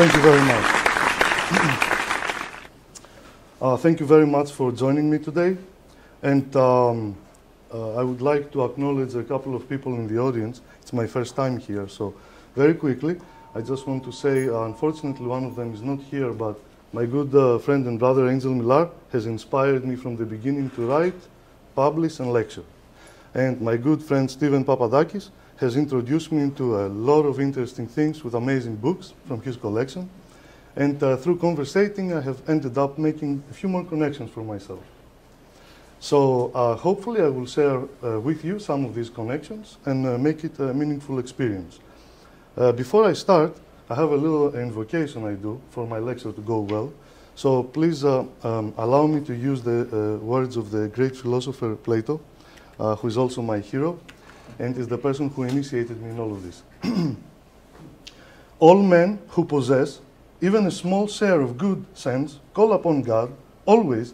Thank you very much. uh, thank you very much for joining me today. And um, uh, I would like to acknowledge a couple of people in the audience. It's my first time here, so very quickly, I just want to say, uh, unfortunately, one of them is not here, but my good uh, friend and brother Angel Millar has inspired me from the beginning to write, publish, and lecture. And my good friend Stephen Papadakis has introduced me into a lot of interesting things with amazing books from his collection. And uh, through conversating, I have ended up making a few more connections for myself. So uh, hopefully I will share uh, with you some of these connections and uh, make it a meaningful experience. Uh, before I start, I have a little invocation I do for my lecture to go well. So please uh, um, allow me to use the words of the great philosopher Plato, who is also my hero and is the person who initiated me in all of this. all men who possess even a small share of good sense call upon God always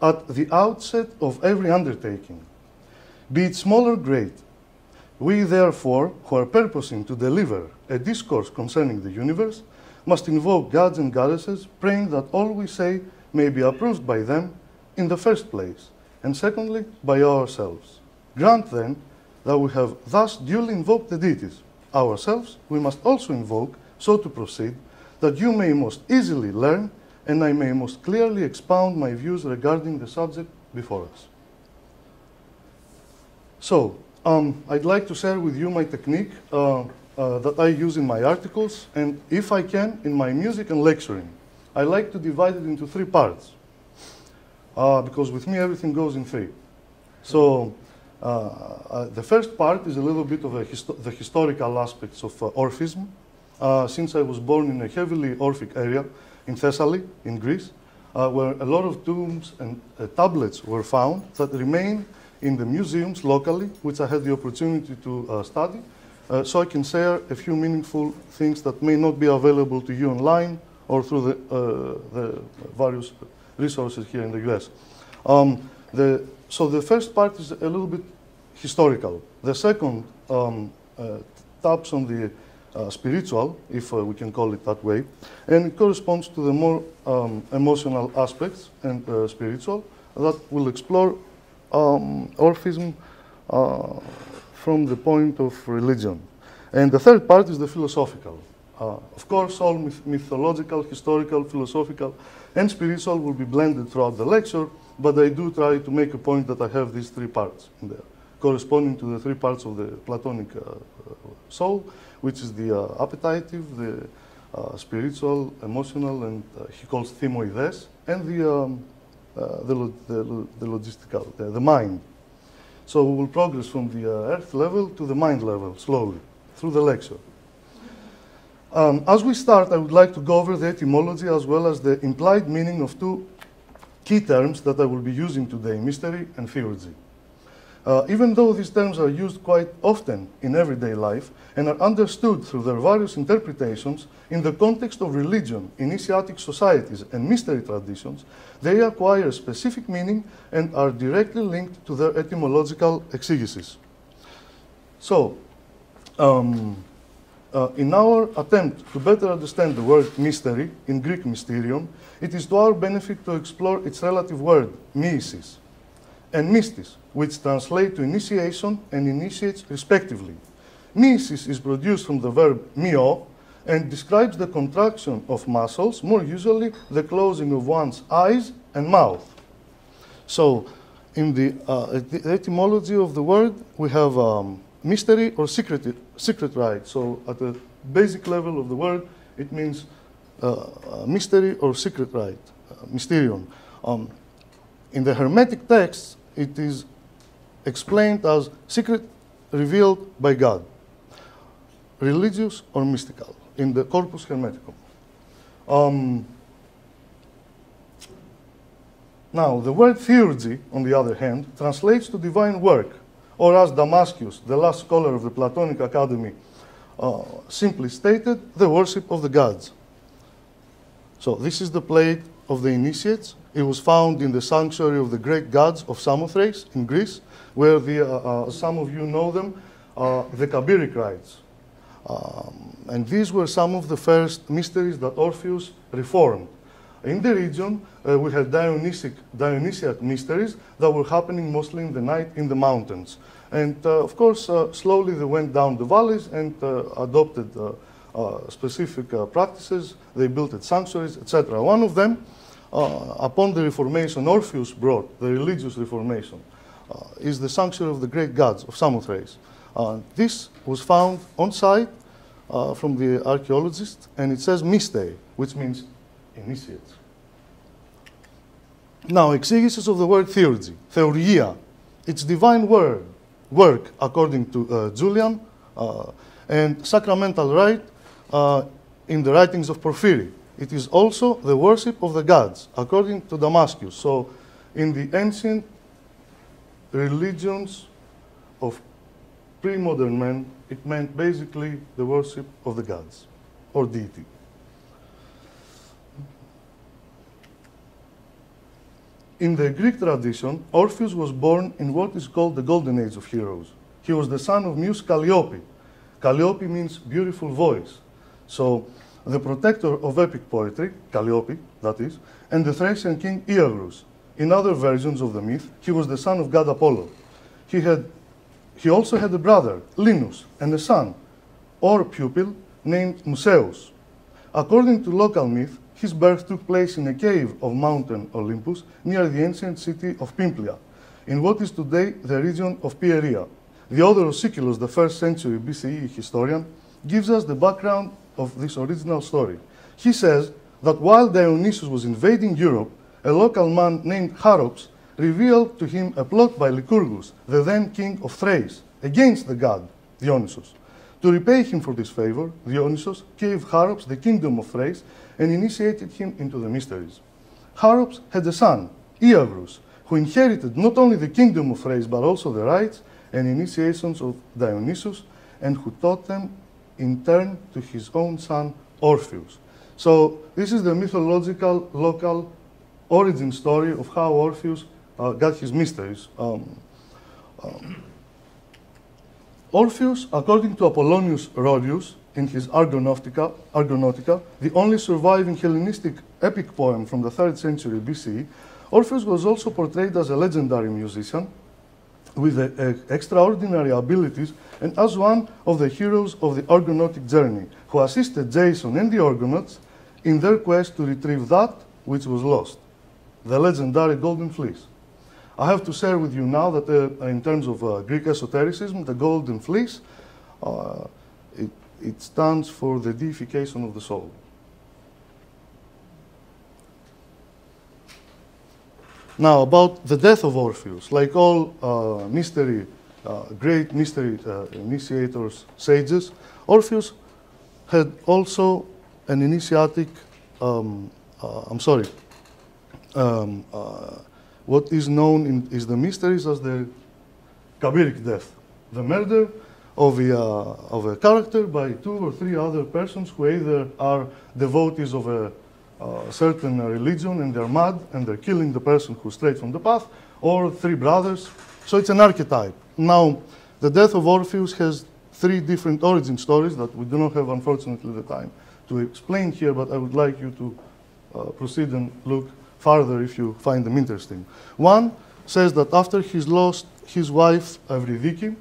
at the outset of every undertaking, be it small or great. We, therefore, who are purposing to deliver a discourse concerning the universe, must invoke gods and goddesses, praying that all we say may be approved by them in the first place, and secondly, by ourselves. Grant then that we have thus duly invoked the deities. Ourselves we must also invoke, so to proceed, that you may most easily learn and I may most clearly expound my views regarding the subject before us. So, um, I'd like to share with you my technique uh, uh, that I use in my articles and, if I can, in my music and lecturing. I like to divide it into three parts uh, because with me everything goes in three. So, the first part is a little bit of histo the historical aspects of uh, Orphism. since I was born in a heavily Orphic area in Thessaly, in Greece, where a lot of tombs and tablets were found that remain in the museums locally, which I had the opportunity to study. Uh, so I can share a few meaningful things that may not be available to you online or through the, uh, the various resources here in the US. Um, the so the first part is a little bit historical. The second um, uh, taps on the uh, spiritual, if uh, we can call it that way, and it corresponds to the more um, emotional aspects and uh, spiritual that will explore um, Orphism uh, from the point of religion. And the third part is the philosophical. Uh, of course, all myth mythological, historical, philosophical, and spiritual will be blended throughout the lecture, but I do try to make a point that I have these three parts in there, corresponding to the three parts of the Platonic uh, soul, which is the uh, appetitive, the uh, spiritual, emotional, and uh, he calls thymoides, and the, um, uh, the, lo the, lo the, logistical, the, the, mind. So we will progress from the uh, earth level to the mind level slowly through the lecture. Um, as we start, I would like to go over the etymology as well as the implied meaning of two key terms that I will be using today, mystery and theurgy. Uh, even though these terms are used quite often in everyday life and are understood through their various interpretations in the context of religion, initiatic societies, and mystery traditions, they acquire specific meaning and are directly linked to their etymological exegesis. So, um, uh, in our attempt to better understand the word mystery, in Greek mysterion, it is to our benefit to explore its relative word, myesis, and mystis, which translate to initiation and initiates respectively. Myesis is produced from the verb mio and describes the contraction of muscles, more usually the closing of one's eyes and mouth. So, in the, uh, etymology of the word, we have um, mystery or secret, secret rite. So at the basic level of the word, it means uh, uh, mystery or secret rite, uh, mysterion. Um, in the Hermetic texts, it is explained as secret revealed by God, religious or mystical, in the Corpus Hermeticum. Um, now, the word theurgy, on the other hand, translates to divine work, or as Damascius, the last scholar of the Platonic Academy, uh, simply stated, the worship of the gods. So this is the plate of the initiates. It was found in the sanctuary of the great gods of Samothrace in Greece, where the, uh, uh, some of you know them, uh, the Kabiric rites. Um, and these were some of the first mysteries that Orpheus reformed. In the region, uh, we had Dionysic, Dionysiac mysteries that were happening mostly in the night in the mountains. And uh, of course, uh, slowly they went down the valleys and uh, adopted uh, uh, specific practices. They built sanctuaries, etc. One of them, upon the Reformation, Orpheus brought the religious Reformation, is the sanctuary of the great gods of Samothrace. this was found on site from the archaeologist, and it says Mystei, which means initiates. Now, exegesis of the word theurgy, theurgia, it's divine word, work according to uh, Julian, uh, and sacramental rite uh, in the writings of Porphyry. It is also the worship of the gods according to Damascius. So, in the ancient religions of pre-modern men, it meant basically the worship of the gods or deity. In the Greek tradition, Orpheus was born in what is called the Golden Age of Heroes. He was the son of Muse Calliope. Calliope means beautiful voice. So the protector of epic poetry, Calliope, that is, and the Thracian king Iagrus. In other versions of the myth, he was the son of god Apollo. He, had, he also had a brother, Linus, and a son, or pupil, named Musaeus. According to local myth, his birth took place in a cave of mountain Olympus near the ancient city of Pimplia, in what is today the region of Pieria. Diodorus Siculus, the first century BCE historian, gives us the background of this original story. He says that while Dionysus was invading Europe, a local man named Charops revealed to him a plot by Lycurgus, the then king of Thrace, against the god Dionysus. To repay him for this favor, Dionysus gave Charops the kingdom of Thrace and initiated him into the mysteries. Charops had a son, Iagrus, who inherited not only the kingdom of Thrace but also the rites and initiations of Dionysus, and who taught them in turn to his own son Orpheus. So this is the mythological local origin story of how Orpheus uh, got his mysteries. Um, um, Orpheus, according to Apollonius Rhodius in his Argonautica, Argonautica, the only surviving Hellenistic epic poem from the 3rd century BC, Orpheus was also portrayed as a legendary musician with uh, uh, extraordinary abilities and as one of the heroes of the Argonautic journey, who assisted Jason and the Argonauts in their quest to retrieve that which was lost, the legendary Golden Fleece. I have to share with you now that uh, in terms of uh, Greek esotericism, the golden fleece, uh, it, it stands for the deification of the soul. Now, about the death of Orpheus, like all uh, mystery, uh, great mystery uh, initiators, sages, Orpheus had also an initiatic, um, I'm sorry, um, what is known in, is the mysteries as the Kabiric death, the murder of a, uh, of a character by two or three other persons who either are devotees of a uh, certain religion and they're mad and they're killing the person who strayed from the path, or three brothers. So it's an archetype. Now, the death of Orpheus has three different origin stories that we do not have, unfortunately, the time to explain here, but I would like you to uh, proceed and look further if you find them interesting. One says that after he's lost his wife, Eurydike,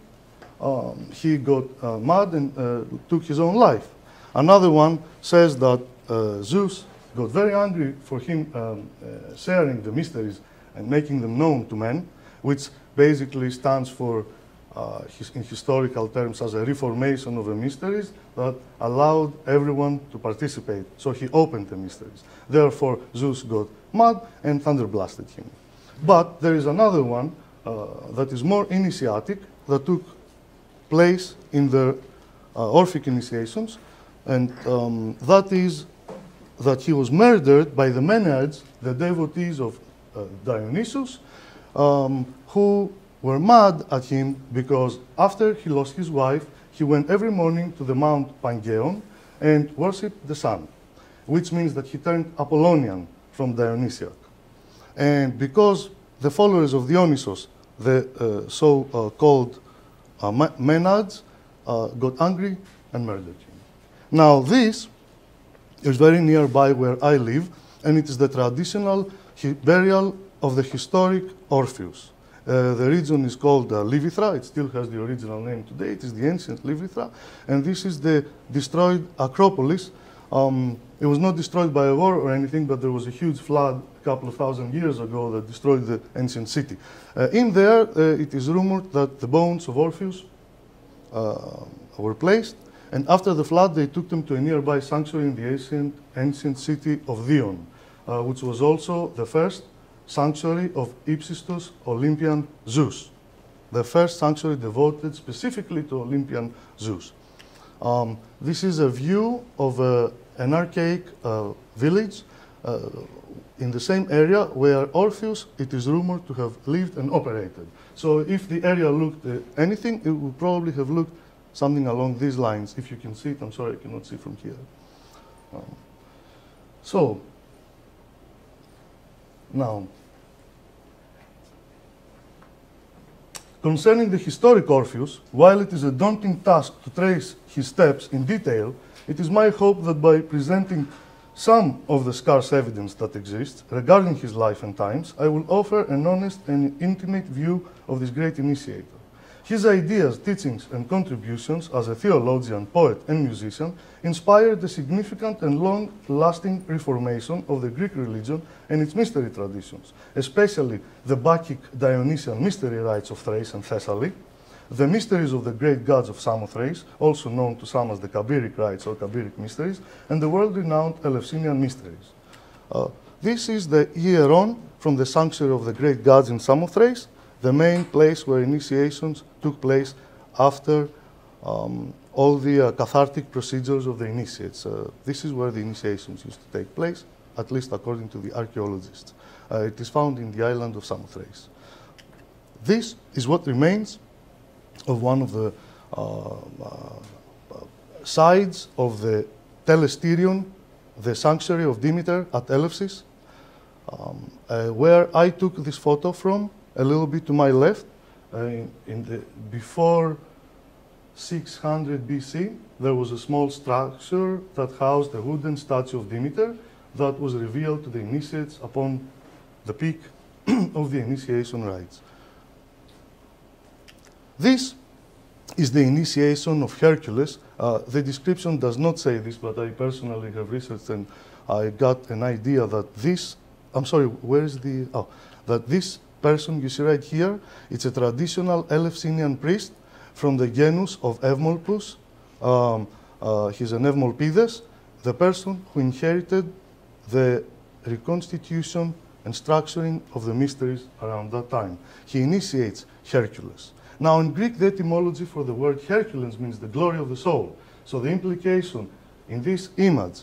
um, he got uh, mad and uh, took his own life. Another one says that uh, Zeus got very angry for him um, uh, sharing the mysteries and making them known to men, which basically stands for, uh, his, in historical terms, as a reformation of the mysteries that allowed everyone to participate. So he opened the mysteries. Therefore, Zeus got mad and thunder blasted him. But there is another one uh, that is more initiatic that took place in the uh, Orphic initiations, and um, that is that he was murdered by the Maenads, the devotees of uh, Dionysus, um, who were mad at him because after he lost his wife, he went every morning to the Mount Pangaeon and worshipped the sun, which means that he turned Apollonian from Dionysiac. And because the followers of Dionysus, the uh, so-called uh, uh, uh, got angry and murdered him. Now this is very nearby where I live, and it is the traditional burial of the historic Orpheus. Uh, the region is called uh, Livithra. It still has the original name today. It is the ancient Livithra. And this is the destroyed Acropolis. Um, it was not destroyed by a war or anything, but there was a huge flood couple of thousand years ago that destroyed the ancient city. Uh, in there, uh, it is rumored that the bones of Orpheus uh, were placed. And after the flood, they took them to a nearby sanctuary in the ancient, ancient city of Dion, uh, which was also the first sanctuary of Ipsistos Olympian Zeus, the first sanctuary devoted specifically to Olympian Zeus. Um, this is a view of uh, an archaic uh, village uh, in the same area where Orpheus, it is rumored to have lived and operated. So if the area looked uh, anything, it would probably have looked something along these lines. If you can see it, I'm sorry, I cannot see from here. Um, so, now, Concerning the historic Orpheus, while it is a daunting task to trace his steps in detail, it is my hope that by presenting some of the scarce evidence that exists regarding his life and times, I will offer an honest and intimate view of this great initiator. His ideas, teachings, and contributions as a theologian, poet, and musician inspired the significant and long lasting reformation of the Greek religion and its mystery traditions, especially the Bacchic Dionysian mystery rites of Thrace and Thessaly, the mysteries of the great gods of Samothrace, also known to some as the Kabiric rites or Kabiric mysteries, and the world renowned Eleusinian mysteries. Uh, this is the Hieron from the sanctuary of the great gods in Samothrace the main place where initiations took place after um, all the uh, cathartic procedures of the initiates. Uh, this is where the initiations used to take place, at least according to the archaeologists. Uh, it is found in the island of Samothrace. This is what remains of one of the uh, uh, sides of the Telesterion, the sanctuary of Demeter at Eleusis, um, uh, where I took this photo from a little bit to my left, in the, before 600 BC, there was a small structure that housed a wooden statue of Demeter that was revealed to the initiates upon the peak of the initiation rites. This is the initiation of Hercules. Uh, the description does not say this, but I personally have researched and I got an idea that this, I'm sorry, where is the, oh, that this person you see right here, it's a traditional Eleusinian priest from the genus of Evmolpus. Um, uh, he's an Eumolpides, the person who inherited the reconstitution and structuring of the mysteries around that time. He initiates Hercules. Now, in Greek, the etymology for the word Hercules means the glory of the soul. So the implication in this image,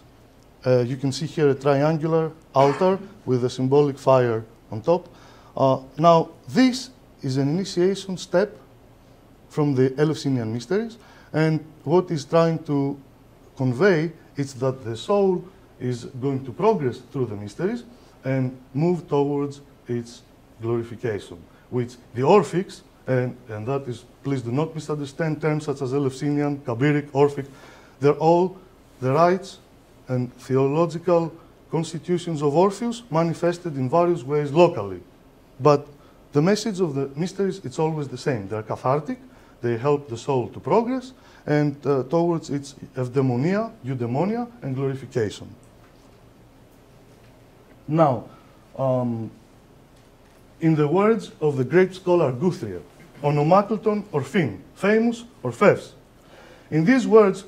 uh, you can see here a triangular altar with a symbolic fire on top. Uh, now, this is an initiation step from the Eleusinian mysteries, and what is trying to convey is that the soul is going to progress through the mysteries and move towards its glorification, which the Orphics, and, and that is, please do not misunderstand terms such as Eleusinian, Kabiric, Orphic, they're all the rites and theological constitutions of Orpheus manifested in various ways locally. But the message of the mysteries, it's always the same. They're cathartic, they help the soul to progress, and uh, towards its eudaimonia, eudaimonia, and glorification. Now, um, in the words of the great scholar Guthrie, onomakleton or fin, famous or fefs. In these words,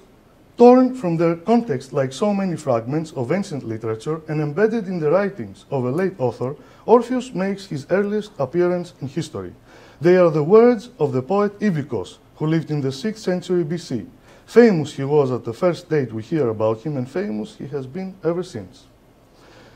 torn from their context like so many fragments of ancient literature and embedded in the writings of a late author, Orpheus makes his earliest appearance in history. They are the words of the poet Ivikos, who lived in the 6th century BC. Famous he was at the first date we hear about him, and famous he has been ever since.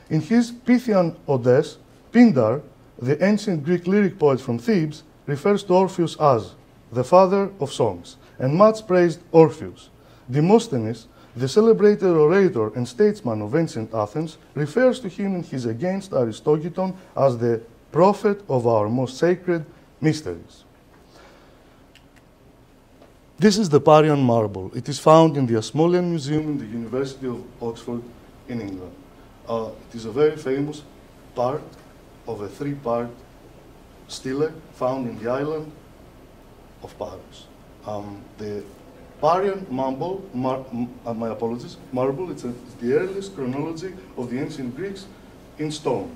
In his Pythian Odes, Pindar, the ancient Greek lyric poet from Thebes, refers to Orpheus as the father of songs, and much praised Orpheus. Demosthenes, the celebrated orator and statesman of ancient Athens, refers to him in his Against Aristogiton as the prophet of our most sacred mysteries. This is the Parian marble. It is found in the Ashmolean Museum in the University of Oxford in England. Uh, it is a very famous part of a three-part stele found in the island of Paros. Um, the Parian marble, mar, uh, my apologies, marble, it's, a, it's, the earliest chronology of the ancient Greeks in stone.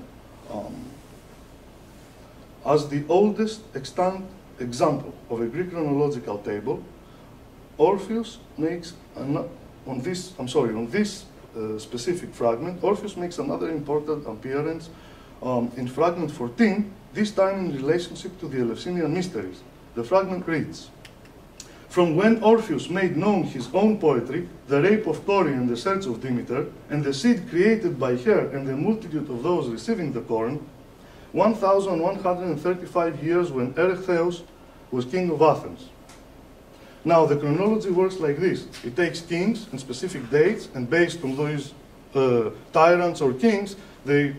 Um, as the oldest extant example of a Greek chronological table, Orpheus makes, on this, I'm sorry, on this uh, specific fragment, Orpheus makes another important appearance um, in fragment 14, this time in relationship to the Eleusinian mysteries. The fragment reads, From when Orpheus made known his own poetry, the rape of Kore and the search of Demeter, and the seed created by her and the multitude of those receiving the corn, 1,135 years when Erechtheus was king of Athens. Now, the chronology works like this. It takes kings and specific dates, and based on those uh, tyrants or kings, they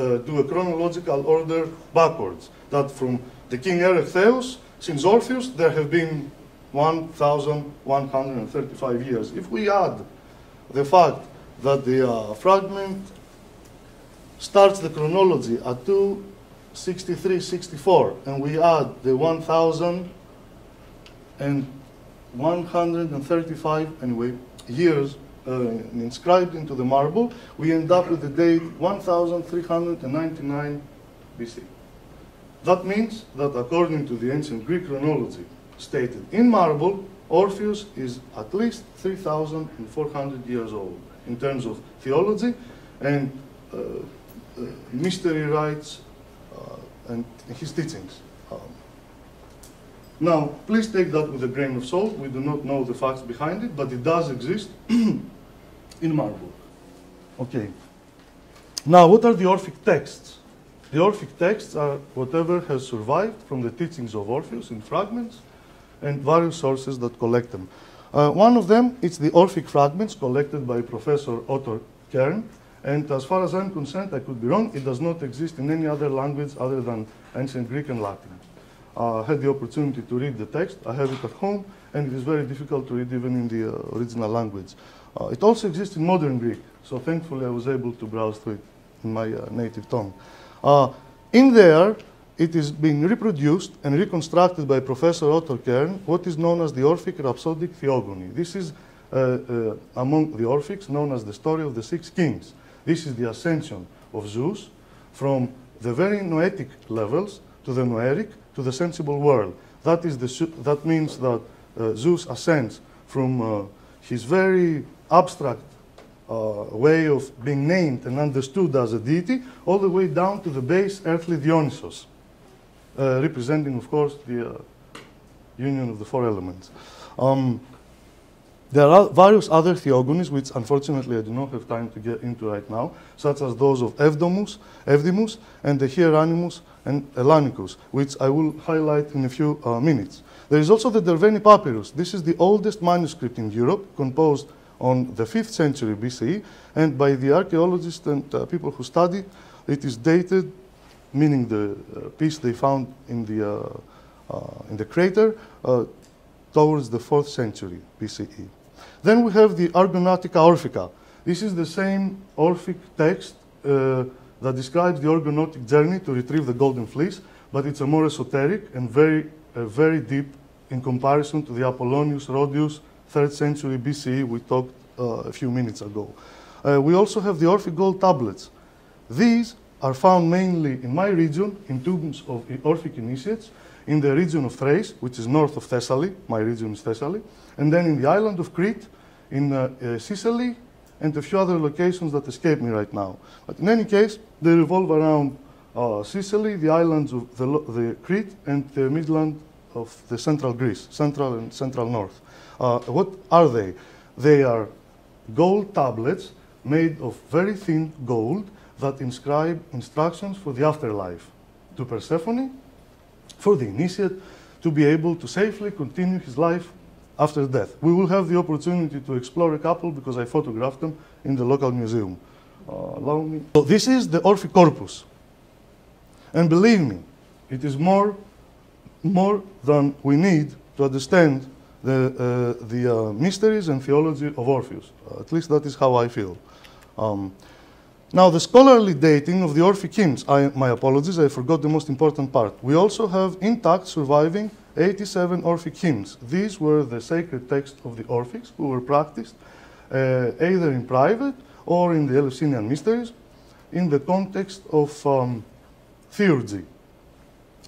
uh, do a chronological order backwards. That from the king Erechtheus, since Orpheus, there have been 1,135 years. If we add the fact that the uh, fragment starts the chronology at 263, 64, and we add the 1,135 anyway years inscribed into the marble, we end up with the date 1399 BC. That means that according to the ancient Greek chronology stated in marble, Orpheus is at least 3,400 years old in terms of theology and uh, uh, mystery rites uh, and his teachings. Now, please take that with a grain of salt. We do not know the facts behind it, but it does exist in marble. Okay. Now, what are the Orphic texts? The Orphic texts are whatever has survived from the teachings of Orpheus in fragments and various sources that collect them. Uh, one of them is the Orphic fragments collected by Professor Otto Kern, and as far as I'm concerned, I could be wrong, it does not exist in any other language other than ancient Greek and Latin. Uh, had the opportunity to read the text. I have it at home, and it is very difficult to read even in the uh, original language. Uh, it also exists in modern Greek, so thankfully I was able to browse through it in my uh, native tongue. Uh, in there, it is being reproduced and reconstructed by Professor Otto Kern, what is known as the Orphic Rhapsodic Theogony. This is uh, among the Orphics known as the story of the six kings. This is the ascension of Zeus from the very noetic levels to the noeric to the sensible world. That, is the, that means that uh, Zeus ascends from uh, his very abstract uh, way of being named and understood as a deity all the way down to the base earthly Dionysos, uh, representing, of course, the uh, union of the four elements. Um, there are various other theogonies, which unfortunately I do not have time to get into right now, such as those of Evdomus, Evdimus, and the Hieronymus and Elanicus, which I will highlight in a few uh, minutes. There is also the Derveni Papyrus. This is the oldest manuscript in Europe, composed on the 5th century BCE, and by the archaeologists and uh, people who study, it is dated, meaning the uh, piece they found in the, uh, uh, in the crater, uh, towards the 4th century BCE. Then we have the Argonautica Orphica. This is the same Orphic text uh, that describes the Argonautic journey to retrieve the Golden Fleece, but it's a more esoteric and very, uh, very deep in comparison to the Apollonius Rhodius 3rd century BCE we talked uh, a few minutes ago. Uh, we also have the Orphic gold tablets. These are found mainly in my region in tombs of Orphic initiates in the region of Thrace, which is north of Thessaly. My region is Thessaly and then in the island of Crete, in uh, uh, Sicily, and a few other locations that escape me right now. But in any case, they revolve around uh, Sicily, the islands of the, the, Crete, and the midland of the central Greece, central and central north. Uh, what are they? They are gold tablets made of very thin gold that inscribe instructions for the afterlife to Persephone, for the initiate, to be able to safely continue his life after death. We will have the opportunity to explore a couple because I photographed them in the local museum. Uh. So this is the Orphic corpus. And believe me, it is more, more than we need to understand the, uh, the uh, mysteries and theology of Orpheus. At least that is how I feel. Um, now, the scholarly dating of the Orphic hymns, I, my apologies, I forgot the most important part. We also have intact surviving 87 Orphic hymns. These were the sacred texts of the Orphics who were practiced uh, either in private or in the Eleusinian mysteries in the context of um, theurgy,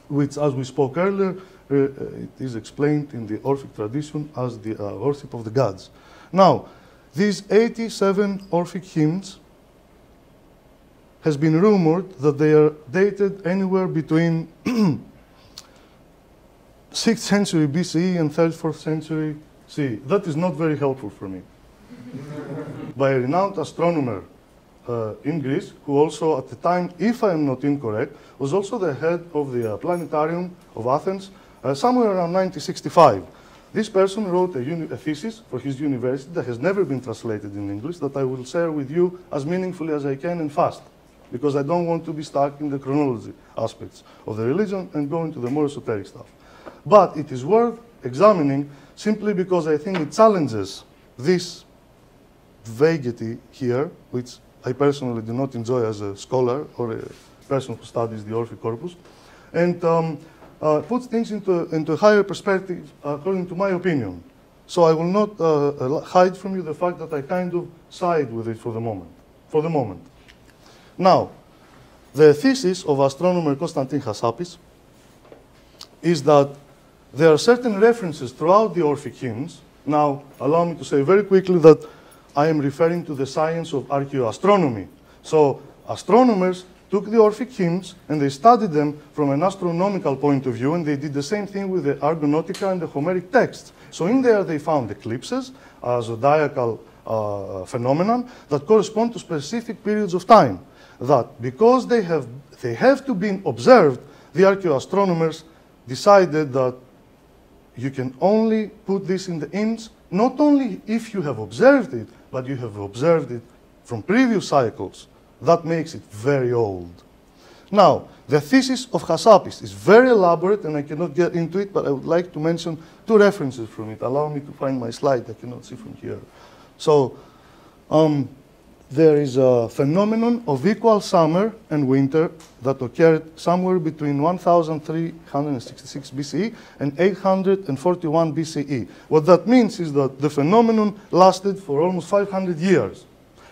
which, as we spoke earlier, uh, it is explained in the Orphic tradition as the uh, worship of the gods. Now, these 87 Orphic hymns has been rumored that they are dated anywhere between 6th century BCE and 34th century CE. That is not very helpful for me. By a renowned astronomer uh, in Greece, who also at the time, if I am not incorrect, was also the head of the uh, planetarium of Athens uh, somewhere around 1965. This person wrote a, a, thesis for his university that has never been translated in English that I will share with you as meaningfully as I can and fast, because I don't want to be stuck in the chronology aspects of the religion and go into the more esoteric stuff. But it is worth examining simply because I think it challenges this vaguity here, which I personally do not enjoy as a scholar or a person who studies the Orphic corpus, and um, uh, puts things into, into a higher perspective, according to my opinion. So I will not uh, uh, hide from you the fact that I kind of side with it for the moment. For the moment. Now, the thesis of astronomer Konstantin Hassapis is that there are certain references throughout the Orphic hymns. Now, allow me to say very quickly that I am referring to the science of archaeoastronomy. So, astronomers took the Orphic hymns and they studied them from an astronomical point of view, and they did the same thing with the Argonautica and the Homeric texts. So in there they found eclipses, a zodiacal uh, phenomenon that correspond to specific periods of time. That because they have, they have to be observed, the archaeoastronomers decided that you can only put this in the hymns, not only if you have observed it, but you have observed it from previous cycles. That makes it very old. Now, the thesis of Hassapis is very elaborate, and I cannot get into it, but I would like to mention two references from it. Allow me to find my slide. I cannot see from here. So, um, there is a phenomenon of equal summer and winter that occurred somewhere between 1366 BCE and 841 BCE. What that means is that the phenomenon lasted for almost 500 years,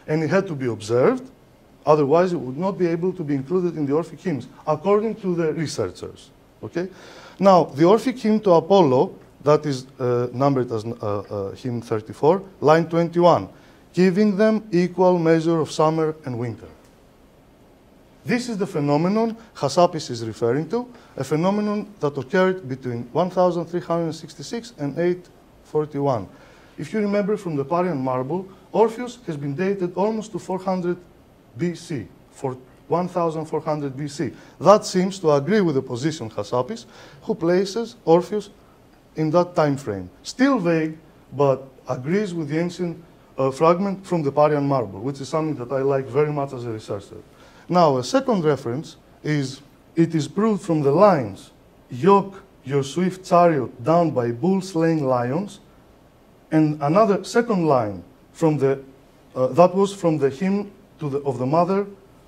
and it had to be observed Otherwise, it would not be able to be included in the Orphic hymns, according to the researchers. Okay? Now, the Orphic hymn to Apollo, that is uh, numbered as uh, uh, hymn 34, line 21, giving them equal measure of summer and winter. This is the phenomenon Hassapis is referring to, a phenomenon that occurred between 1366 and 841. If you remember from the Parian marble, Orpheus has been dated almost to 400 BC, for 1400 BC. That seems to agree with the position Hassapis, who places Orpheus in that time frame. Still vague, but agrees with the ancient uh, fragment from the Parian marble, which is something that I like very much as a researcher. Now, a second reference is, it is proved from the lines, yoke your swift chariot down by bull-slaying lions, and another second line from the, uh, that was from the hymn to the, of the mother,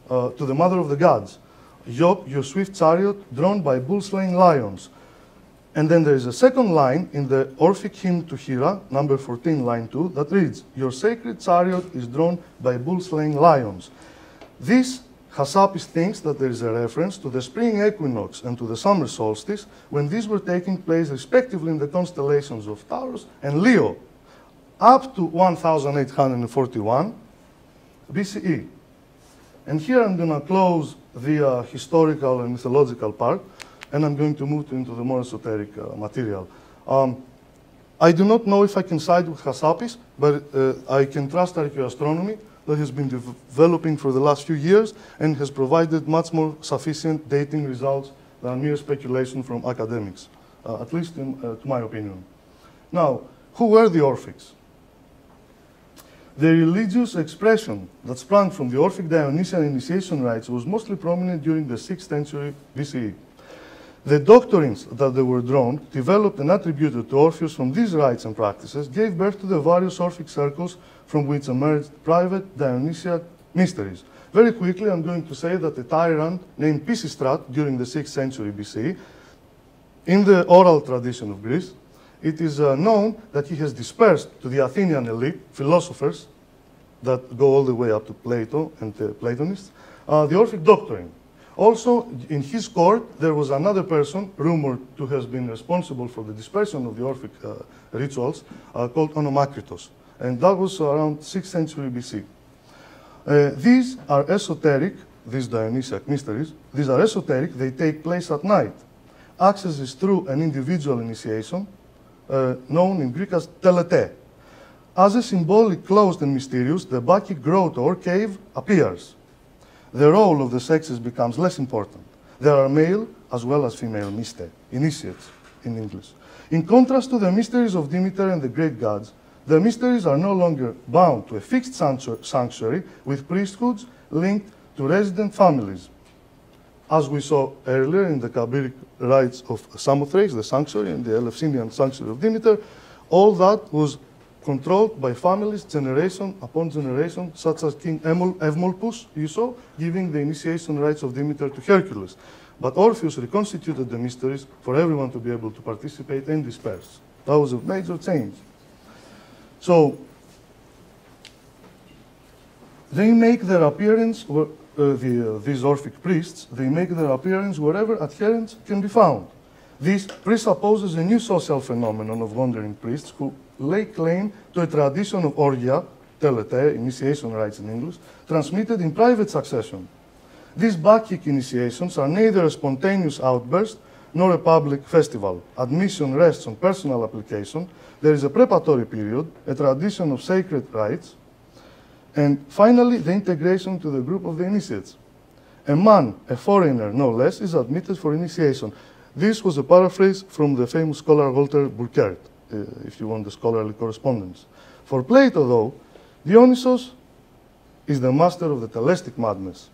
uh, to the mother of the gods. Yoke your swift chariot drawn by bull-slaying lions. And then there is a second line in the Orphic hymn to Hera, number 14, line 2, that reads, Your sacred chariot is drawn by bull-slaying lions. This Hassapis thinks that there is a reference to the spring equinox and to the summer solstice when these were taking place respectively in the constellations of Taurus and Leo up to 1841 BCE. And here I'm going to close the uh, historical and mythological part, and I'm going to move into the more esoteric uh, material. Um, I do not know if I can side with Hassapis, but uh, I can trust archaeoastronomy that has been developing for the last few years and has provided much more sufficient dating results than mere speculation from academics, uh, at least in, uh, to my opinion. Now, who were the Orphics? The religious expression that sprang from the Orphic Dionysian initiation rites was mostly prominent during the 6th century BCE. The doctrines that they were drawn, developed and attributed to Orpheus from these rites and practices, gave birth to the various Orphic circles from which emerged private Dionysiac mysteries. Very quickly, I'm going to say that a tyrant named Pisistrat during the 6th century BC, in the oral tradition of Greece, it is uh, known that he has dispersed to the Athenian elite, philosophers that go all the way up to Plato and the Platonists, uh, the Orphic doctrine. Also, in his court, there was another person rumored to have been responsible for the dispersion of the Orphic uh, rituals uh, called Onomakritos. And that was around 6th century BC. Uh, these are esoteric, these Dionysiac mysteries, these are esoteric, they take place at night. Access is through an individual initiation, uh, known in Greek as telete. As a symbolic closed and mysterious, the Bacchic grotto or cave appears the role of the sexes becomes less important. There are male as well as female myste, initiates in English. In contrast to the mysteries of Demeter and the great gods, the mysteries are no longer bound to a fixed sanctuary with priesthoods linked to resident families. As we saw earlier in the Kabiric rites of Samothrace, the sanctuary, and the Eleusinian sanctuary of Demeter, all that was controlled by families generation upon generation, such as King Eumolpus, you saw, giving the initiation rites of Demeter to Hercules. But Orpheus reconstituted the mysteries for everyone to be able to participate and disperse. That was a major change. So, they make their appearance, uh, the, uh, these Orphic priests, they make their appearance wherever adherents can be found. This presupposes a new social phenomenon of wandering priests who lay claim to a tradition of orgia, telete, initiation rites in English, transmitted in private succession. These Bacchic initiations are neither a spontaneous outburst nor a public festival. Admission rests on personal application. There is a preparatory period, a tradition of sacred rites, and finally, the integration to the group of the initiates. A man, a foreigner no less, is admitted for initiation. This was a paraphrase from the famous scholar Walter Burkert. Uh, if you want the scholarly correspondence. For Plato, though, Dionysos is the master of the telestic madness,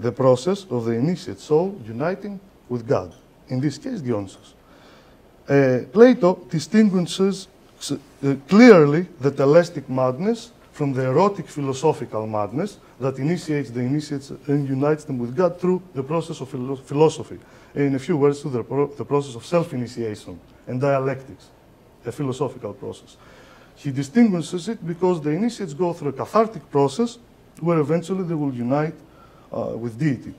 the process of the initiate soul uniting with God, in this case, Dionysos. Uh, Plato distinguishes uh, clearly the telestic madness from the erotic philosophical madness that initiates the initiates and unites them with God through the process of philosophy. In a few words, through the, pro the process of self-initiation and dialectics, a philosophical process. He distinguishes it because the initiates go through a cathartic process where eventually they will unite uh, with deity.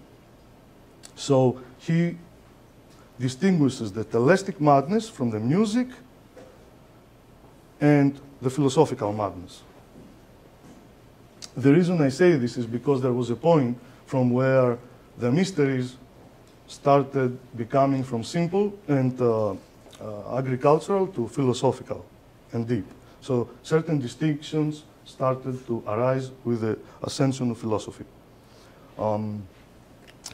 So he distinguishes the telestic madness from the music and the philosophical madness. The reason I say this is because there was a point from where the mysteries started becoming from simple and uh, uh, agricultural to philosophical and deep. So certain distinctions started to arise with the ascension of philosophy. Um,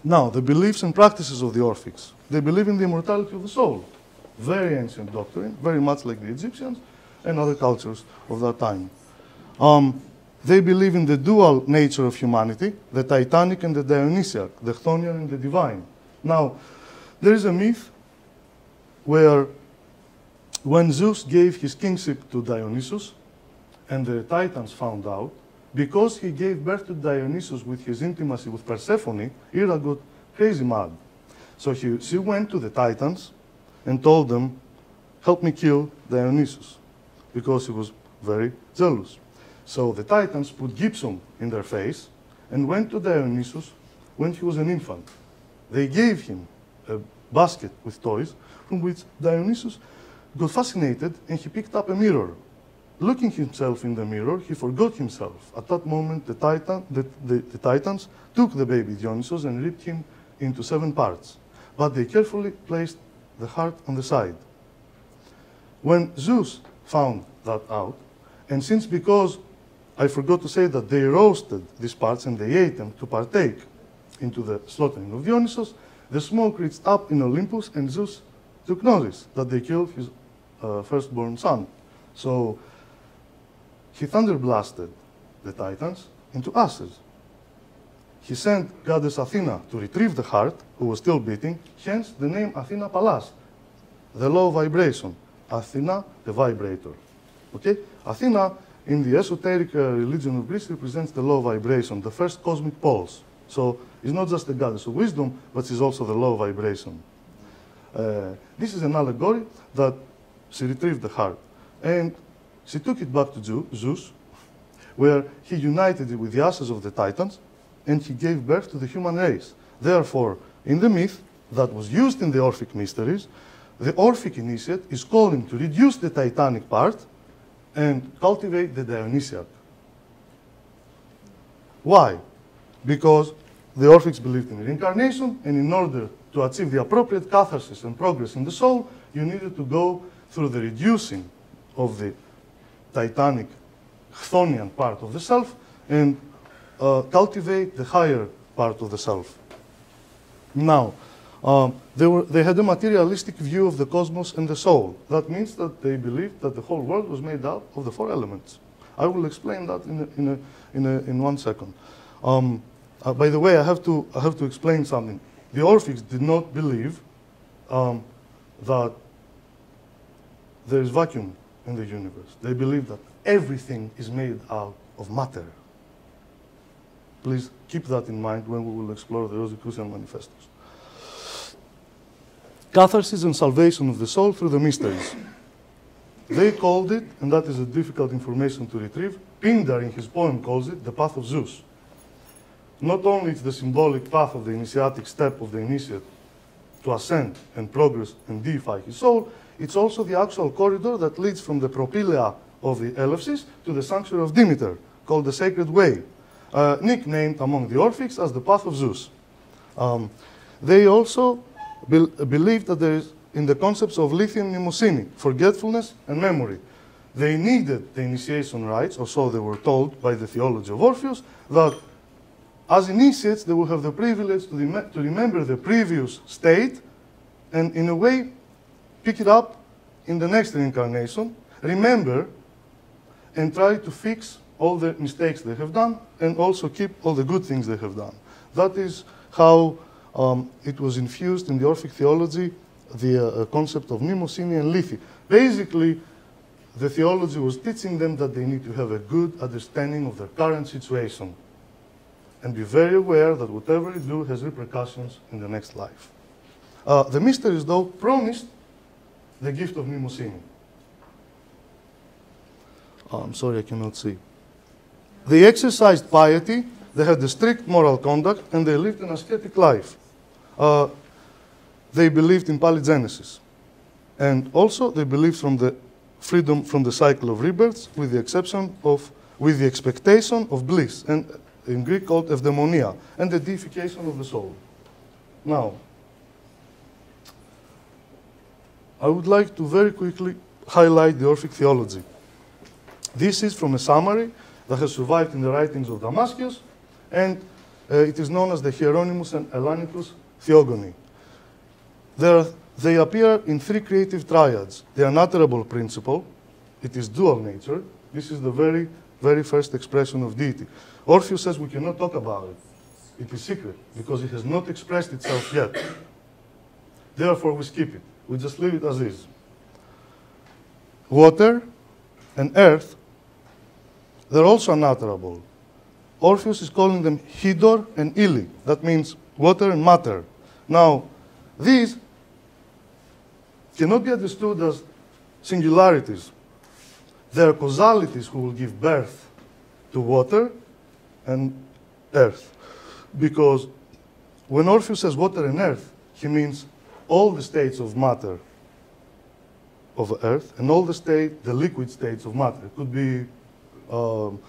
now, the beliefs and practices of the Orphics. They believe in the immortality of the soul. Very ancient doctrine, very much like the Egyptians and other cultures of that time. Um, they believe in the dual nature of humanity, the Titanic and the Dionysiac, the Chthonian and the divine. Now, there is a myth where when Zeus gave his kingship to Dionysus, and the Titans found out, because he gave birth to Dionysus with his intimacy with Persephone, Hera got crazy mad. So he, she went to the Titans and told them, help me kill Dionysus, because he was very jealous. So the Titans put gypsum in their face and went to Dionysus when he was an infant. They gave him a basket with toys from which Dionysus got fascinated and he picked up a mirror. Looking himself in the mirror, he forgot himself. At that moment, the, titan, the, the, the Titans took the baby Dionysus and ripped him into seven parts. But they carefully placed the heart on the side. When Zeus found that out, and since because I forgot to say that they roasted these parts and they ate them to partake into the slaughtering of Dionysus, the smoke reached up in Olympus and Zeus took notice that they killed his uh, firstborn son. So he thunderblasted the Titans into ashes. he sent goddess Athena to retrieve the heart, who was still beating, hence the name Athena Pallas, the low vibration. Athena, the vibrator. Okay? Athena, in the esoteric uh, religion of Greece, represents the low vibration, the first cosmic pulse. So it's not just the goddess of wisdom, but she's also the low vibration. Uh, this is an allegory that she retrieved the heart. And she took it back to Zeus, where he united it with the ashes of the Titans, and he gave birth to the human race. Therefore, in the myth that was used in the Orphic mysteries, the Orphic initiate is calling to reduce the Titanic part and cultivate the Dionysiac. Why? Because the Orphics believed in reincarnation, and in order to achieve the appropriate catharsis and progress in the soul, you needed to go through the reducing of the Titanic chthonian part of the self and uh, cultivate the higher part of the self. Now, um, they, were, they had a materialistic view of the cosmos and the soul. That means that they believed that the whole world was made up of the four elements. I will explain that in, a, in, a, in, a, in one second. Um, uh, by the way, I have, to, I have to explain something. The Orphics did not believe um, that there is vacuum in the universe. They believe that everything is made out of matter. Please keep that in mind when we will explore the Rosicrucian manifestos. Catharsis and salvation of the soul through the mysteries. They called it, and that is a difficult information to retrieve, Pindar in his poem calls it the path of Zeus. Not only it's the symbolic path of the initiatic step of the initiate to ascend and progress and deify his soul, it's also the actual corridor that leads from the propylaea of the Eleusis to the sanctuary of Demeter, called the Sacred Way, uh, nicknamed among the Orphics as the Path of Zeus. Um, they also be believed that there is in the concepts of lithium mnemosyne, forgetfulness and memory. They needed the initiation rites, or so they were told by the theology of Orpheus, that as initiates they will have the privilege to, rem to remember the previous state and in a way pick it up in the next reincarnation, remember and try to fix all the mistakes they have done and also keep all the good things they have done. That is how um, it was infused in the Orphic theology, the uh, concept of mnemosyne and lithy. Basically, the theology was teaching them that they need to have a good understanding of their current situation and be very aware that whatever you do has repercussions in the next life. Uh, the mysteries, though, promised the gift of mnemosyne. Oh, I'm sorry, I cannot see. They exercised piety, they had a strict moral conduct, and they lived an ascetic life. Uh, they believed in palingenesis. And also, they believed from the freedom from the cycle of rebirths, with the exception of, with the expectation of bliss, and in Greek called eudaimonia, and the deification of the soul. Now, I would like to very quickly highlight the Orphic theology. This is from a summary that has survived in the writings of Damascius, and uh, it is known as the Hieronymus and Hellanicus theogony. Are, they appear in three creative triads. The unutterable principle, it is dual nature. This is the very, very first expression of deity. Orpheus says we cannot talk about it. It is secret because it has not expressed itself yet. Therefore, we skip it. We just leave it as is. Water and earth, they're also unutterable. Orpheus is calling them Hydor and Hyle. That means water and matter. Now, these cannot be understood as singularities. They are causalities who will give birth to water and earth. Because when Orpheus says water and earth, he means all the states of matter of earth and all the state, the liquid states of matter. It could be um,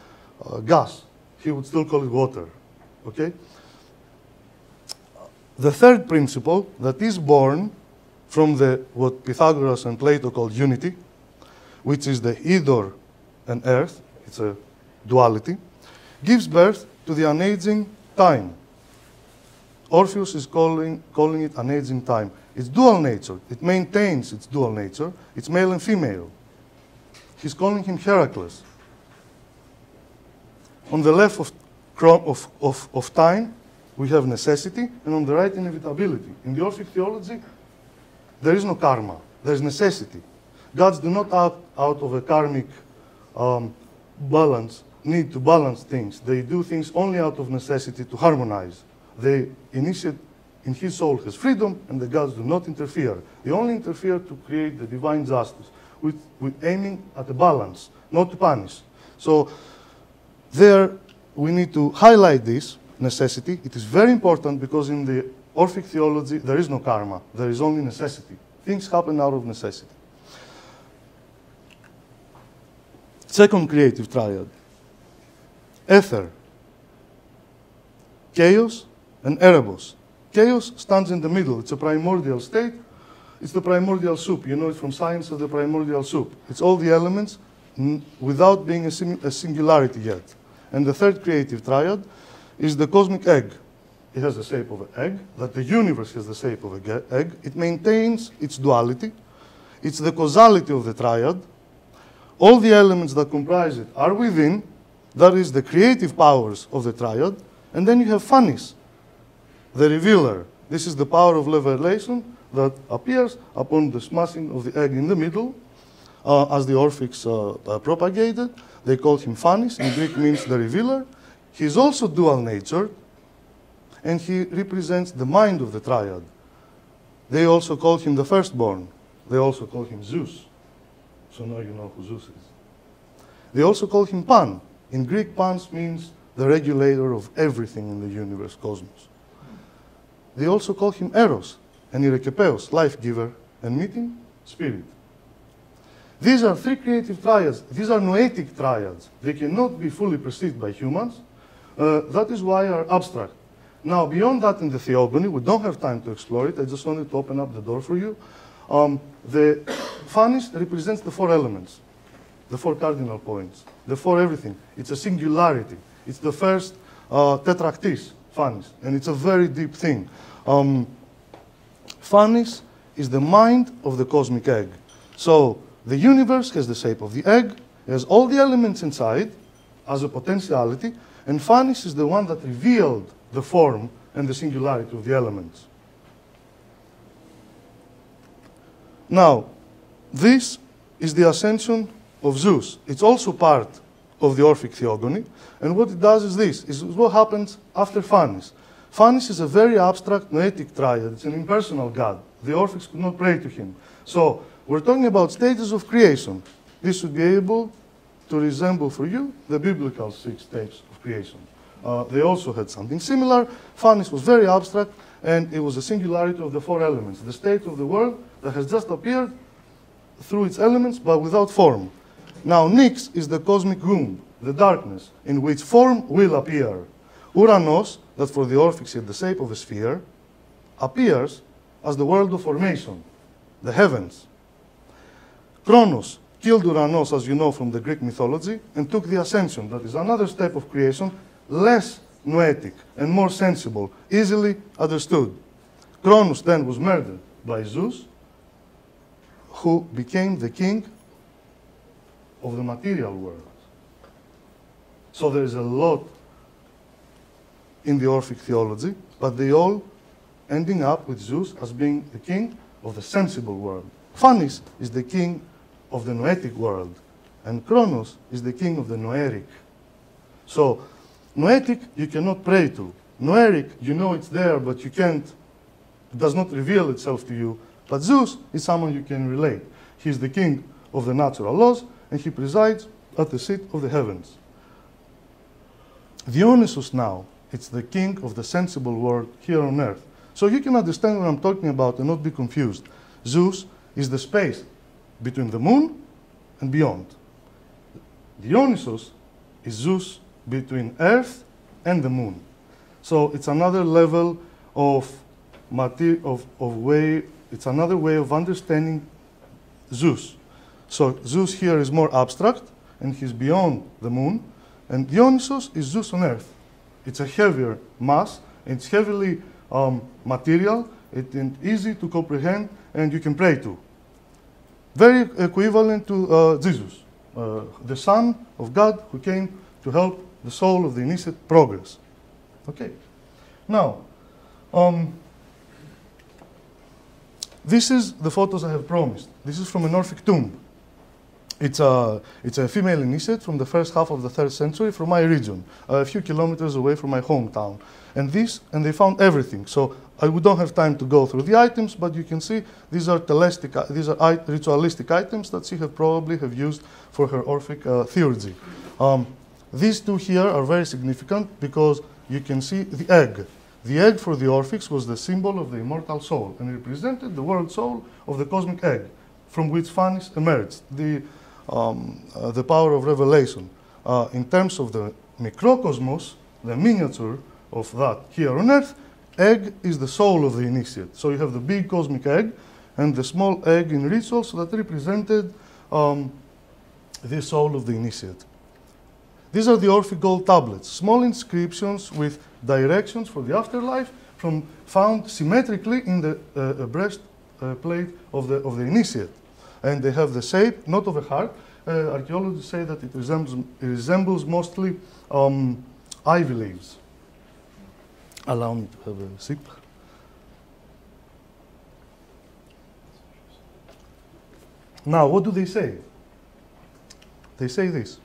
uh, gas. He would still call it water. Okay? The third principle that is born from the, what Pythagoras and Plato called unity, which is the Hydor and earth, it's a duality, gives birth to the unaging time. Orpheus is calling, calling it unaging time. It's dual nature. It maintains its dual nature. It's male and female. He's calling him Heracles. On the left of, of, of, of time, we have necessity, and on the right, inevitability. In the Orphic theology, there is no karma, there is necessity. Gods do not act out of a karmic um, balance, need to balance things. They do things only out of necessity to harmonize. They initiate in his soul has freedom, and the gods do not interfere. They only interfere to create the divine justice, with, with aiming at a balance, not to punish. So there we need to highlight this necessity. It is very important because in the Orphic theology there is no karma, there is only necessity. Things happen out of necessity. Second creative triad ether, chaos, and erebus. Chaos stands in the middle. It's a primordial state. It's the primordial soup. You know it from science of the primordial soup. It's all the elements without being a, a singularity yet. And the third creative triad is the cosmic egg. It has the shape of an egg, that the universe has the shape of an egg. It maintains its duality. It's the causality of the triad. All the elements that comprise it are within, that is the creative powers of the triad. And then you have Phanes, the revealer. This is the power of revelation that appears upon the smashing of the egg in the middle, uh, as the Orphics uh, uh, propagated. They called him Phanes. In Greek means the revealer. He is also dual natured, and he represents the mind of the triad. They also called him the firstborn. They also call him Zeus. So now you know who Zeus is. They also call him Pan. In Greek, Pans means the regulator of everything in the universe, cosmos. They also call him Eros, and Erikepaios, life giver, and Metis, spirit. These are three creative triads. These are noetic triads. They cannot be fully perceived by humans. Uh, that is why are abstract. Now, beyond that in the theogony, we don't have time to explore it. I just wanted to open up the door for you. Um, the Phanes represents the four elements, the four cardinal points, the four everything. It's a singularity. It's the first uh, tetractys, Phanes, and it's a very deep thing. Um, is the mind of the cosmic egg. So the universe has the shape of the egg, has all the elements inside as a potentiality, and Phanes is the one that revealed the form and the singularity of the elements. Now, this is the ascension of Zeus. It's also part of the Orphic theogony. And what it does is this, is what happens after Phanes. Phanes is a very abstract noetic triad. It's an impersonal god. The Orphics could not pray to him. So we're talking about stages of creation. This would be able to resemble for you the biblical six stages of creation. Uh, they also had something similar. Phanes was very abstract, and it was a singularity of the four elements. The state of the world that has just appeared through its elements, but without form. Now, Nyx is the cosmic womb, the darkness, in which form will appear. Uranos, that for the Orphics had the shape of a sphere, appears as the world of formation, the heavens. Kronos killed Uranos, as you know from the Greek mythology, and took the ascension. That is another step of creation, less noetic and more sensible, easily understood. Kronos then was murdered by Zeus, who became the king of the material world. So there is a lot in the Orphic theology, but they all ending up with Zeus as being the king of the sensible world. Phanes is the king of the noetic world, and Kronos is the king of the noeric. So, noetic you cannot pray to. Noeric, you know it's there, but you can't, it does not reveal itself to you. But Zeus is someone you can relate. He's the king of the natural laws, and he presides at the seat of the heavens. Dionysus now, it's the king of the sensible world here on earth. So you can understand what I'm talking about and not be confused. Zeus is the space between the moon and beyond. Dionysus is Zeus between earth and the moon. So it's another level of, of, of way, it's another way of understanding Zeus. So Zeus here is more abstract, and he's beyond the moon, and Dionysus is Zeus on earth. It's a heavier mass, it's heavily um, material, it's easy to comprehend, and you can pray to. Very equivalent to uh, Jesus, uh, the Son of God who came to help the soul of the initiate progress. Okay. Now, um, this is the photos I have promised. This is from an Orphic tomb. It's a, it's a female initiate from the first half of the third century from my region, a few kilometers away from my hometown. And this, and they found everything. So I don't have time to go through the items, but you can see these are telestic, these are ritualistic items that she have probably have used for her Orphic uh, theurgy. Um, these two here are very significant because you can see the egg. The egg for the Orphics was the symbol of the immortal soul and represented the world soul of the cosmic egg from which Phanes emerged. The um, uh, the power of revelation. Uh, in terms of the microcosmos, the miniature of that here on Earth, egg is the soul of the initiate. So you have the big cosmic egg and the small egg in rituals that represented um, the soul of the initiate. These are the Orphic gold tablets, small inscriptions with directions for the afterlife from found symmetrically in the uh, breast uh, plate of the, of the initiate and they have the shape, not of a heart. Uh, archaeologists say that it resembles, it resembles mostly um, ivy leaves. Allow me to have a sip. Now, what do they say? They say this.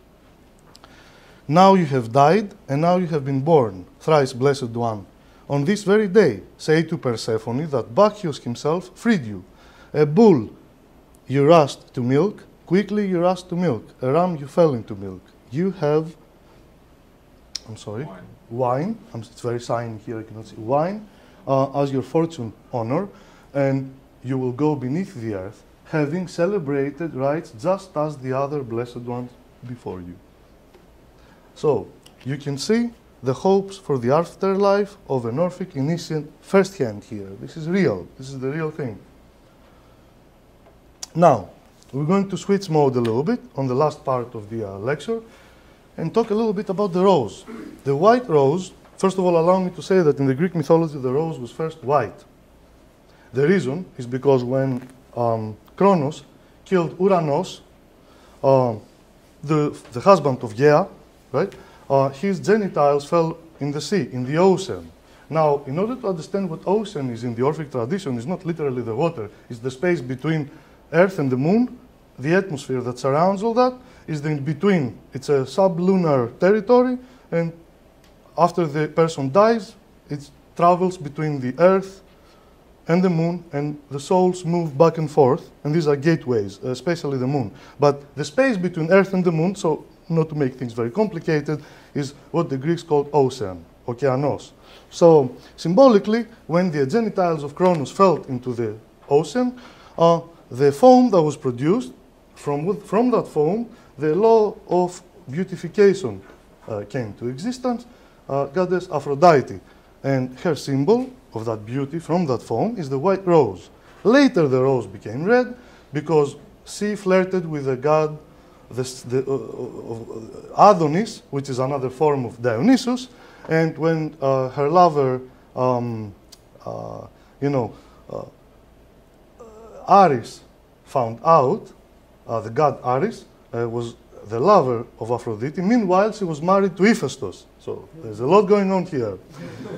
Now you have died, and now you have been born, thrice blessed one. On this very day, say to Persephone that Bacchus himself freed you. A bull you rust to milk, quickly you rust to milk. A ram you fell into milk. You have, I'm sorry, wine. wine it's very shiny here, I cannot see. Wine uh, as your fortune honor, and you will go beneath the earth, having celebrated rites just as the other blessed ones before you. So, you can see the hopes for the afterlife of an Orphic initiate firsthand here. This is real. This is the real thing. Now, we're going to switch mode a little bit on the last part of the uh, lecture and talk a little bit about the rose. The white rose, first of all, allow me to say that in the Greek mythology, the rose was first white. The reason is because when um, Kronos killed Uranos, uh, the, the husband of Gaia, right, uh, his genitals fell in the sea, in the ocean. Now, in order to understand what ocean is in the Orphic tradition, it's not literally the water, it's the space between Earth and the Moon, the atmosphere that surrounds all that is in between. It's a sublunar territory, and after the person dies, it travels between the Earth and the Moon, and the souls move back and forth, and these are gateways, especially the Moon. But the space between Earth and the Moon, so not to make things very complicated, is what the Greeks called ocean, okeanos. So symbolically, when the genitals of Cronus fell into the ocean, uh, the foam that was produced, from, from that foam, the law of beautification uh, came to existence, uh, goddess Aphrodite. And her symbol of that beauty from that foam is the white rose. Later, the rose became red because she flirted with the god this, the, uh, uh Adonis, which is another form of Dionysus. And when uh, her lover, um, uh, you know, Ares found out, uh, the god Ares uh, was the lover of Aphrodite. Meanwhile, she was married to Hephaestus. So there's a lot going on here.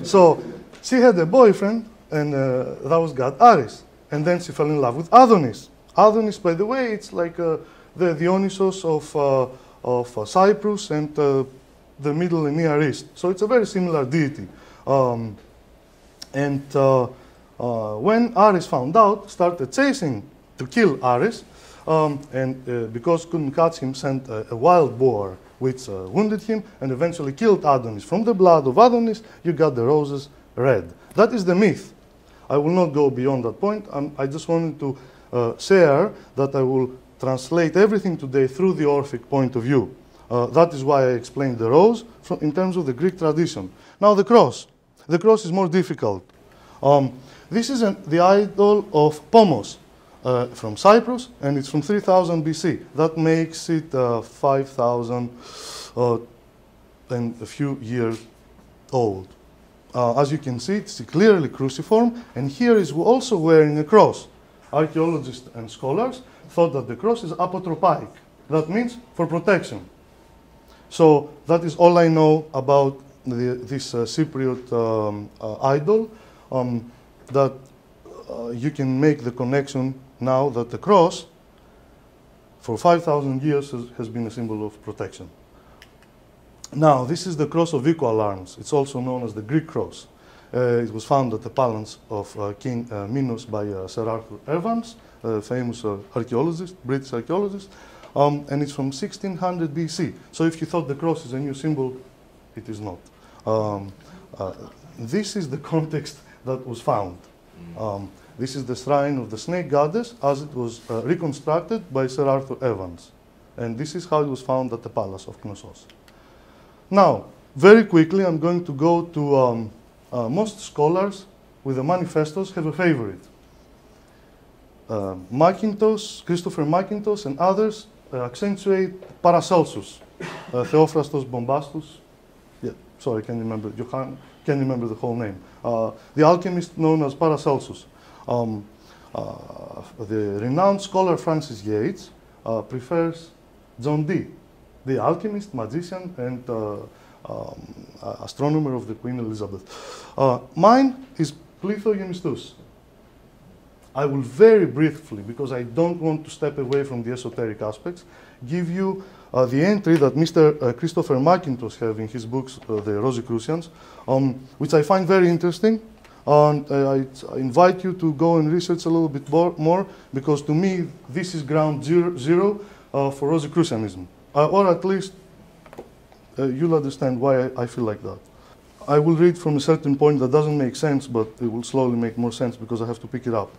So she had a boyfriend, and uh, that was god Ares. And then she fell in love with Adonis. Adonis, by the way, it's like uh, the Dionysos of, uh, of uh, Cyprus and the Middle and Near East. So it's a very similar deity. Um, and uh, when Ares found out, started chasing to kill Ares, um, and uh, because couldn't catch him, sent a, a wild boar which uh, wounded him and eventually killed Adonis. From the blood of Adonis, you got the roses red. That is the myth. I will not go beyond that point. I just wanted to uh, share that I will translate everything today through the Orphic point of view. Uh, that is why I explained the rose from, in terms of the Greek tradition. Now the cross. The cross is more difficult. Um, this is an, the idol of Pomos uh, from Cyprus, and it's from 3000 BC. That makes it uh, 5000 uh, and a few years old. Uh, as you can see, it's clearly cruciform, and here is also wearing a cross. Archaeologists and scholars thought that the cross is apotropaic. That means for protection. So that is all I know about the, this uh, Cypriot um, uh, idol um, that uh, you can make the connection now that the cross for 5,000 years has, has been a symbol of protection. Now, this is the cross of equal arms. It's also known as the Greek cross. Uh, it was found at the palace of uh, King uh, Minos by uh, Sir Arthur Evans, a famous uh, archaeologist, British archaeologist, um, and it's from 1600 BC. So if you thought the cross is a new symbol, it is not. Um, this is the context that was found. Um, this is the shrine of the snake goddess as it was uh, reconstructed by Sir Arthur Evans. And this is how it was found at the palace of Knossos. Now, very quickly, I'm going to go to um, uh, most scholars with the manifestos have a favorite. Uh, McIntosh, Christopher McIntosh, and others uh, accentuate Paracelsus, uh, Theophrastos Bombastus. Sorry, I can't remember. Johann, can't remember the whole name. Uh, the alchemist known as Paracelsus. Um, uh, the renowned scholar Frances Yates uh, prefers John Dee, the alchemist, magician, and uh, um, astronomer of the Queen Elizabeth. Uh, mine is Gemistos. I will very briefly, because I don't want to step away from the esoteric aspects, give you the entry that Mr. Uh, Christopher McIntosh have in his books, uh, The Rosicrucians, um, which I find very interesting. And uh, I, I invite you to go and research a little bit more, more because to me, this is ground zero, zero for Rosicrucianism. Or at least you'll understand why I, I feel like that. I will read from a certain point that doesn't make sense, but it will slowly make more sense because I have to pick it up.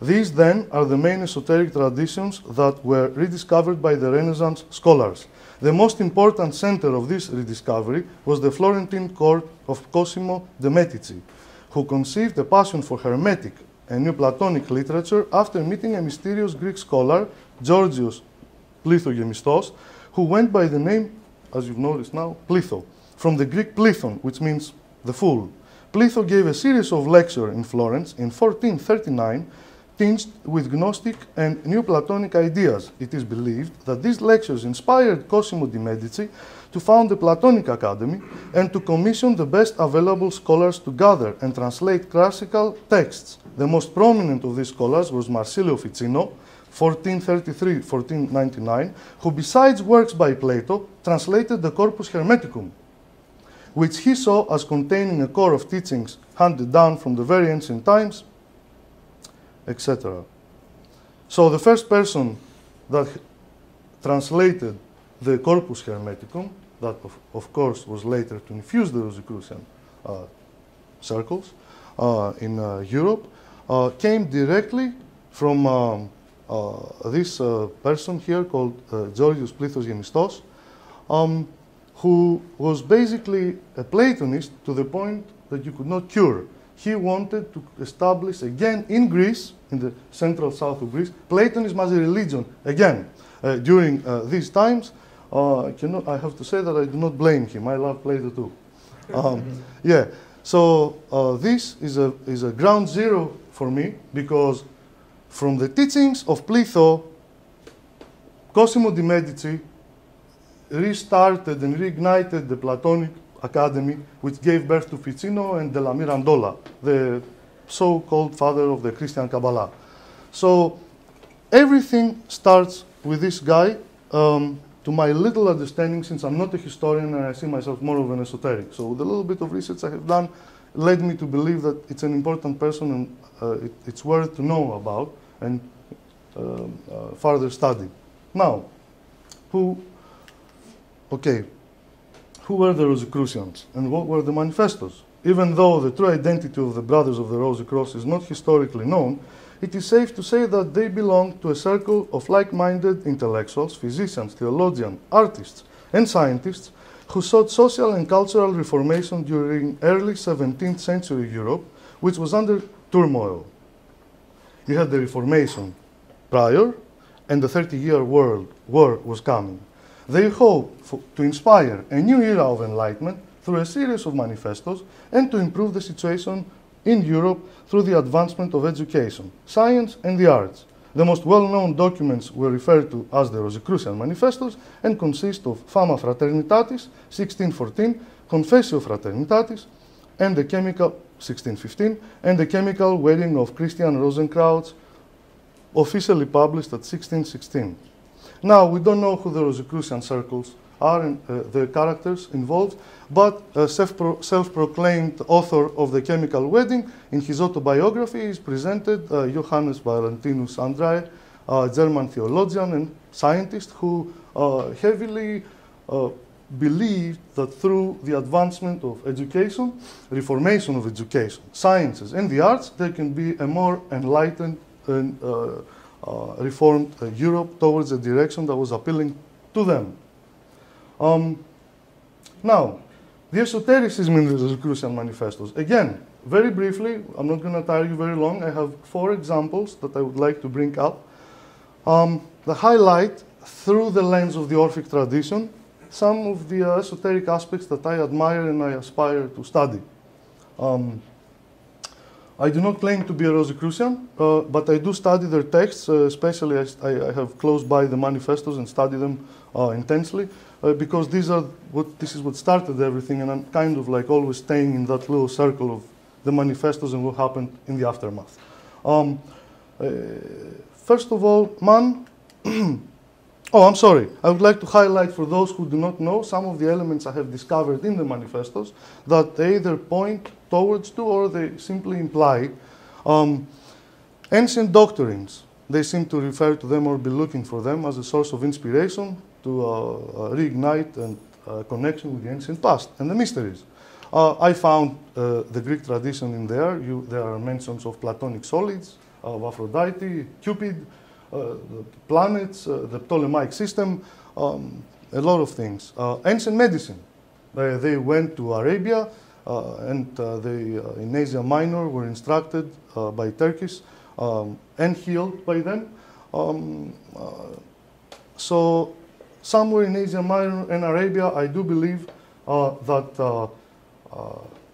These then are the main esoteric traditions that were rediscovered by the Renaissance scholars. The most important center of this rediscovery was the Florentine court of Cosimo de' Medici, who conceived a passion for Hermetic and Neoplatonic literature after meeting a mysterious Greek scholar, Georgios Plithogemistos, who went by the name, as you've noticed now, Pletho, from the Greek plethon, which means the fool. Pletho gave a series of lectures in Florence in 1439 tinged with Gnostic and Neoplatonic ideas. It is believed that these lectures inspired Cosimo de' Medici to found the Platonic Academy and to commission the best available scholars to gather and translate classical texts. The most prominent of these scholars was Marsilio Ficino, 1433-1499, who besides works by Plato, translated the Corpus Hermeticum, which he saw as containing a core of teachings handed down from the very ancient times etc. So the first person that translated the Corpus Hermeticum, that of, of course was later to infuse the Rosicrucian uh, circles uh, in uh, Europe, uh, came directly from um, uh, this uh, person here called Georgios Plithos Gemistos, um, who was basically a Platonist to the point that you could not cure he wanted to establish again in Greece, in the central south of Greece, Platonism as a religion. Again, uh, during uh, these times, uh, cannot, I have to say that I do not blame him. I love Plato too. Um, yeah, so uh, this is a, is a ground zero for me because from the teachings of Plato, Cosimo de' Medici restarted and reignited the Platonic Academy, which gave birth to Ficino and Della Mirandola, the so-called father of the Christian Kabbalah. So everything starts with this guy. Um, to my little understanding, since I'm not a historian and I see myself more of an esoteric, so the little bit of research I have done led me to believe that it's an important person and uh, it, it's worth to know about and uh, uh, further study. Now, who? Okay, who were the Rosicrucians and what were the manifestos. Even though the true identity of the Brothers of the Rosy Cross is not historically known, it is safe to say that they belonged to a circle of like-minded intellectuals, physicians, theologians, artists, and scientists who sought social and cultural reformation during early 17th century Europe, which was under turmoil. You had the Reformation prior, and the 30-year world war was coming. They hoped to inspire a new era of enlightenment through a series of manifestos and to improve the situation in Europe through the advancement of education, science, and the arts. The most well-known documents were referred to as the Rosicrucian Manifestos and consist of Fama Fraternitatis, 1614, Confessio Fraternitatis, and the chemical 1615, and the chemical wedding of Christian Rosenkreutz, officially published at 1616. Now, we don't know who the Rosicrucian circles are and uh, the characters involved, but a self-proclaimed author of the chemical wedding, in his autobiography is presented uh, Johannes Valentinus Andreae, a German theologian and scientist who uh, heavily uh, believed that through the advancement of education, reformation of education, sciences, and the arts, there can be a more enlightened and uh, uh, reformed uh, Europe towards a direction that was appealing to them. Um, now, the esotericism in the Rosicrucian manifestos. Again, very briefly, I'm not going to tire you very long. I have four examples that I would like to bring up. Um, the highlight through the lens of the Orphic tradition some of the uh, esoteric aspects that I admire and I aspire to study. Um, I do not claim to be a Rosicrucian, uh, but I do study their texts, uh, especially I, I, have close by the manifestos and study them uh, intensely, uh, because these are what, this is what started everything, and I'm kind of like always staying in that little circle of the manifestos and what happened in the aftermath. Um, uh, first of all, man Oh, I'm sorry. I would like to highlight for those who do not know some of the elements I have discovered in the manifestos that they either point towards to or they simply imply um, ancient doctrines. They seem to refer to them or be looking for them as a source of inspiration to uh, uh, reignite and uh, connection with the ancient past and the mysteries. Uh, I found uh, the Greek tradition in there. You, there are mentions of Platonic solids, of Aphrodite, Cupid, uh, the planets, uh, the Ptolemaic system, um, a lot of things. Uh, ancient medicine. They, they went to Arabia and they, in Asia Minor, were instructed by Turkish um, and healed by them. Um, so somewhere in Asia Minor and Arabia, I do believe uh, that uh, uh,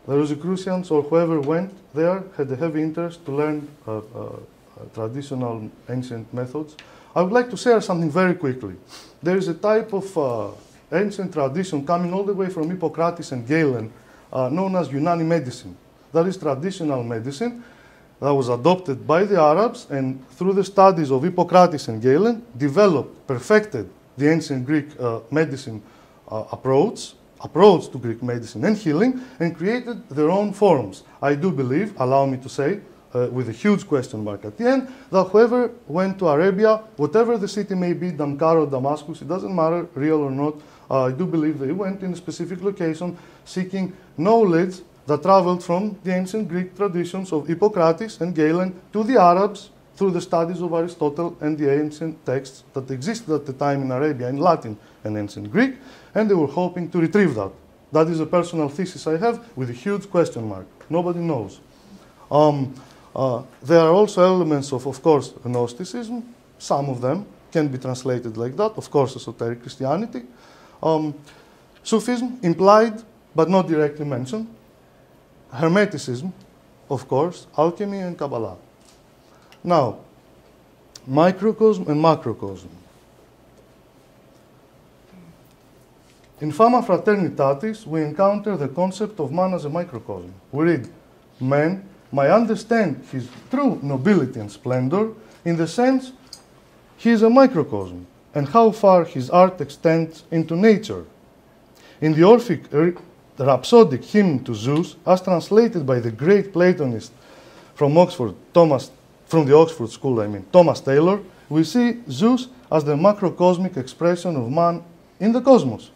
the Rosicrucians or whoever went there had a heavy interest to learn traditional ancient methods. I would like to share something very quickly. There is a type of uh, ancient tradition coming all the way from Hippocrates and Galen, uh, known as Unani medicine. That is traditional medicine that was adopted by the Arabs and through the studies of Hippocrates and Galen, developed, perfected the ancient Greek uh, medicine uh, approach, approach to Greek medicine and healing, and created their own forms. I do believe, allow me to say, uh, with a huge question mark at the end, that whoever went to Arabia, whatever the city may be, Damcar or Damascus, it doesn't matter, real or not, uh, I do believe they went in a specific location seeking knowledge that traveled from the ancient Greek traditions of Hippocrates and Galen to the Arabs through the studies of Aristotle and the ancient texts that existed at the time in Arabia in Latin and ancient Greek, and they were hoping to retrieve that. That is a personal thesis I have with a huge question mark. Nobody knows. Um, uh, there are also elements of, of course, Gnosticism. Some of them can be translated like that. Of course, esoteric Christianity. Um, Sufism, implied but not directly mentioned. Hermeticism, of course, alchemy and Kabbalah. Now, microcosm and macrocosm. In Fama Fraternitatis, we encounter the concept of man as a microcosm. We read, man may understand his true nobility and splendor in the sense he is a microcosm and how far his art extends into nature. In the Orphic er-, rhapsodic hymn to Zeus, as translated by the great Platonist from Oxford, Thomas, from the Oxford School, I mean, Thomas Taylor, we see Zeus as the macrocosmic expression of man in the cosmos.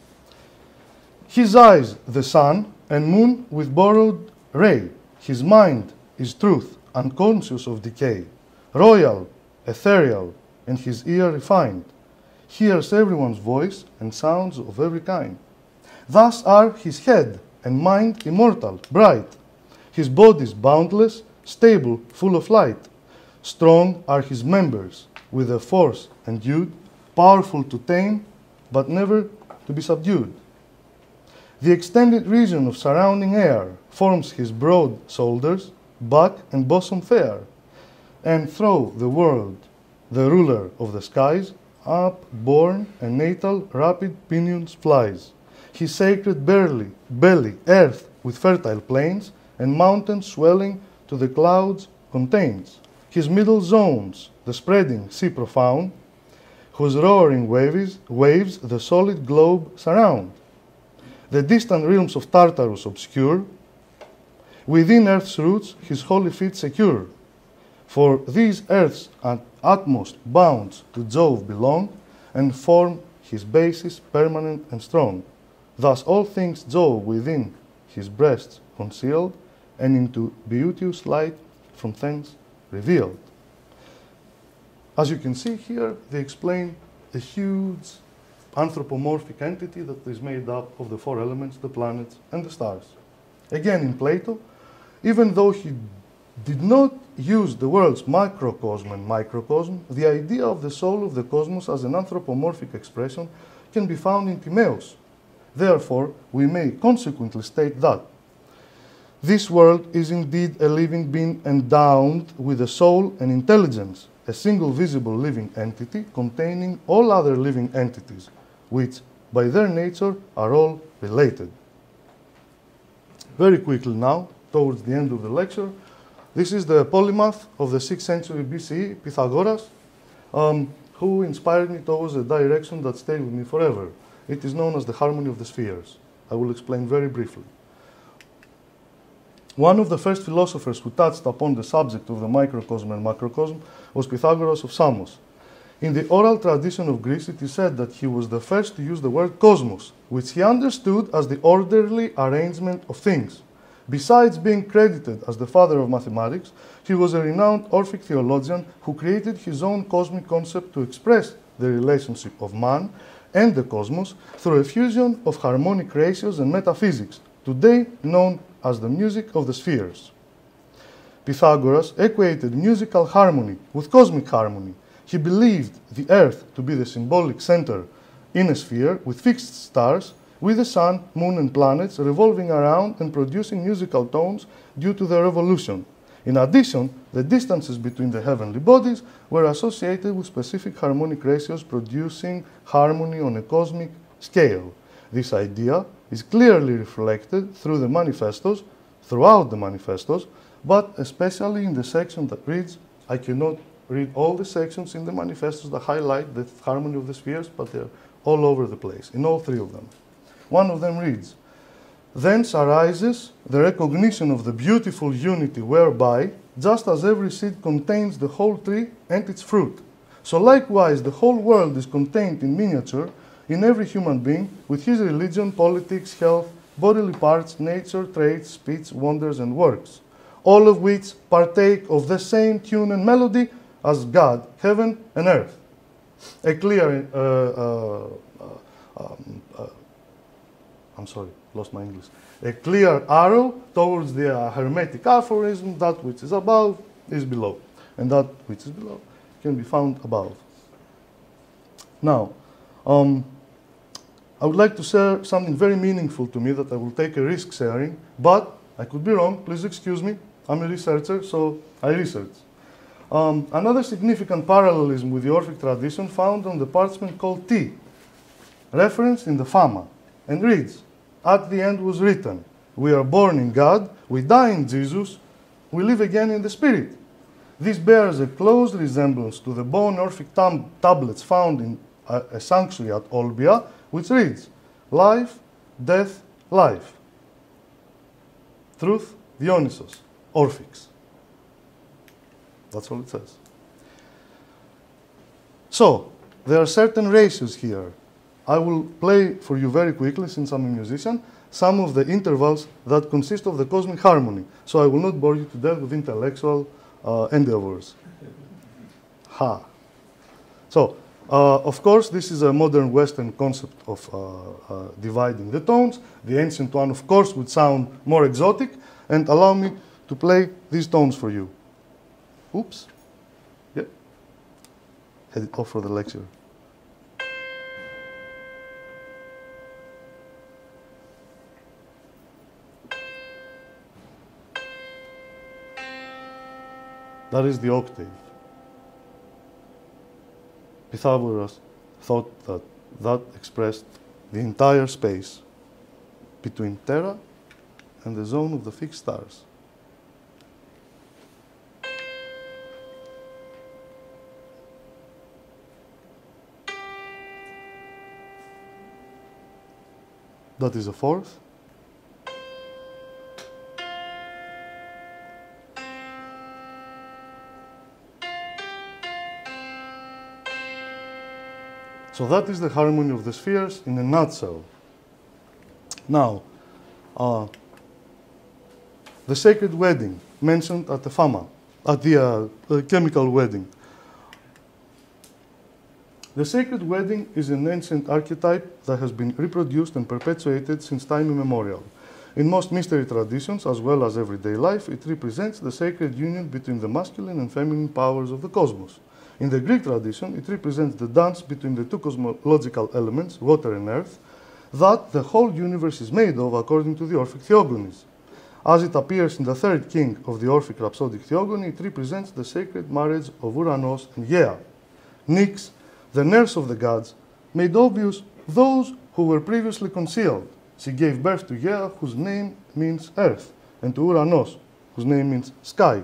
His eyes, the sun, and moon with borrowed ray, his mind, is truth, unconscious of decay, royal, ethereal, and his ear refined, hears everyone's voice and sounds of every kind. Thus are his head and mind immortal, bright, his bodies boundless, stable, full of light. Strong are his members, with a force endued, powerful to tame, but never to be subdued. The extended region of surrounding air forms his broad shoulders, back and bosom fair, and through the world, the ruler of the skies, up born and natal rapid pinions flies. his sacred belly, belly, earth with fertile plains, and mountains swelling to the clouds contains. His middle zones, the spreading sea profound, whose roaring waves, waves the solid globe surround. The distant realms of Tartarus obscure, within earth's roots his holy feet secure. For these earth's utmost bounds to Jove belong, and form his basis permanent and strong. Thus all things Jove within his breast concealed, and into beauteous light from thence revealed. As you can see here, they explain a huge anthropomorphic entity that is made up of the four elements, the planets, and the stars. Again, in Plato, even though he did not use the words macrocosm and microcosm, the idea of the soul of the cosmos as an anthropomorphic expression can be found in Timaeus. Therefore, we may consequently state that this world is indeed a living being endowed with a soul and intelligence, a single visible living entity containing all other living entities, which by their nature are all related. Very quickly now, towards the end of the lecture, this is the polymath of the 6th century BCE, Pythagoras, um, who inspired me towards a direction that stayed with me forever. It is known as the harmony of the spheres. I will explain very briefly. One of the first philosophers who touched upon the subject of the microcosm and macrocosm was Pythagoras of Samos. In the oral tradition of Greece, it is said that he was the first to use the word cosmos, which he understood as the orderly arrangement of things. Besides being credited as the father of mathematics, he was a renowned Orphic theologian who created his own cosmic concept to express the relationship of man and the cosmos through a fusion of harmonic ratios and metaphysics, today known as the music of the spheres. Pythagoras equated musical harmony with cosmic harmony. He believed the earth to be the symbolic center in a sphere with fixed stars with the sun, moon, and planets revolving around and producing musical tones due to their revolution. In addition, the distances between the heavenly bodies were associated with specific harmonic ratios producing harmony on a cosmic scale. This idea is clearly reflected through the manifestos, throughout the manifestos, but especially in the section that reads, I cannot read all the sections in the manifestos that highlight the harmony of the spheres, but they're all over the place, in all three of them. One of them reads, Thence arises the recognition of the beautiful unity whereby, just as every seed contains the whole tree and its fruit, so likewise the whole world is contained in miniature in every human being with his religion, politics, health, bodily parts, nature, traits, speech, wonders, and works, all of which partake of the same tune and melody as God, heaven, and earth. A clear uh, uh, uh, um, uh, I'm sorry, lost my English. A clear arrow towards the uh, Hermetic aphorism, that which is above is below, and that which is below can be found above. Now, um, I would like to share something very meaningful to me that I will take a risk sharing, but I could be wrong, please excuse me. I'm a researcher, so I research. Um, another significant parallelism with the Orphic tradition found on the parchment called T, referenced in the Fama, and reads, at the end was written, We are born in God, we die in Jesus, we live again in the Spirit. This bears a close resemblance to the bone Orphic tab tablets found in a, a sanctuary at Olbia, which reads, Life, death, life. Truth, Dionysos, Orphics. That's all it says. So, there are certain ratios here I will play for you very quickly, since I'm a musician, some of the intervals that consist of the cosmic harmony. So I will not bore you to death with intellectual uh, endeavors. Ha. So, uh, of course, this is a modern Western concept of uh, uh, dividing the tones. The ancient one, of course, would sound more exotic. And allow me to play these tones for you. Oops. Yep. Head it off for the lecture. That is the octave. Pythagoras thought that that expressed the entire space between Terra and the zone of the fixed stars. That is a fourth. So that is the harmony of the spheres in a nutshell. Now, uh, the sacred wedding mentioned at the Fama, at the uh, chemical wedding. The sacred wedding is an ancient archetype that has been reproduced and perpetuated since time immemorial. In most mystery traditions, as well as everyday life, it represents the sacred union between the masculine and feminine powers of the cosmos. In the Greek tradition, it represents the dance between the two cosmological elements, water and earth, that the whole universe is made of according to the Orphic Theogonies. As it appears in the third king of the Orphic rhapsodic theogony, it represents the sacred marriage of Uranos and Gea. Nyx, the nurse of the gods, made obvious those who were previously concealed. She gave birth to Gea, whose name means earth, and to Uranos, whose name means sky.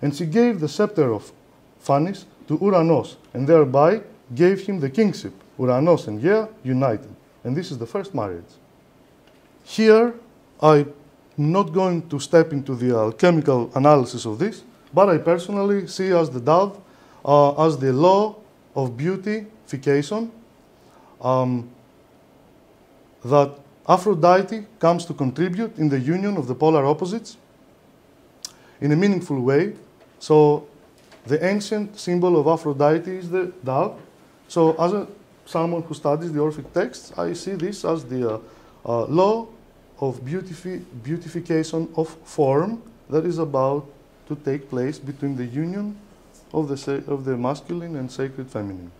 And she gave the scepter of Phanes to Uranos, and thereby gave him the kingship. Uranos and Gea united. And this is the first marriage. Here, I'm not going to step into the alchemical analysis of this, but I personally see as the dove uh, as the law of beautification um, that Aphrodite comes to contribute in the union of the polar opposites in a meaningful way. So the ancient symbol of Aphrodite is the dove. So as a, someone who studies the Orphic texts, I see this as the uh, uh, law of beautifi beautification of form that is about to take place between the union of the, of the masculine and sacred feminine.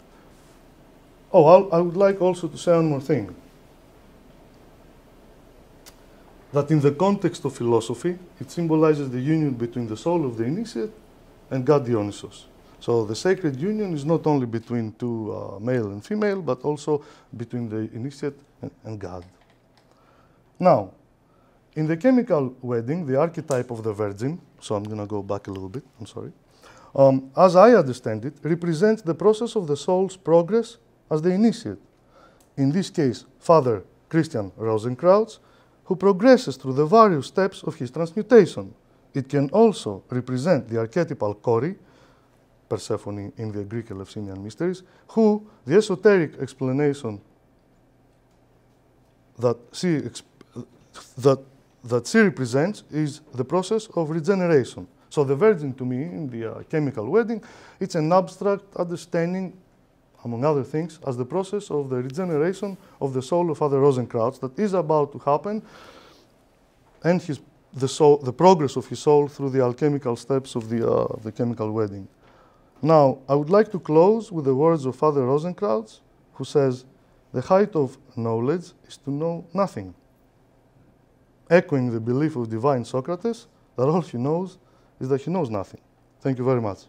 Oh, I'll, I would like also to say one more thing. That in the context of philosophy, it symbolizes the union between the soul of the initiate and God Dionysos. So the sacred union is not only between two uh, male and female, but also between the initiate and, and God. Now, in the chemical wedding, the archetype of the virgin, so I'm going to go back a little bit, I'm sorry, um, as I understand it, represents the process of the soul's progress as the initiate. In this case, Father Christian Rosenkreutz, who progresses through the various steps of his transmutation. It can also represent the archetypal Kore, Persephone in the Greek Eleusinian mysteries, who the esoteric explanation that she, that, that she represents is the process of regeneration. So the virgin to me in the uh, chemical wedding, it's an abstract understanding, among other things, as the process of the regeneration of the soul of Father Rosenkreutz that is about to happen and his the, soul, the progress of his soul through the alchemical steps of the, uh, the chemical wedding. Now, I would like to close with the words of Father Rosenkreutz, who says, The height of knowledge is to know nothing, echoing the belief of divine Socrates that all he knows is that he knows nothing. Thank you very much.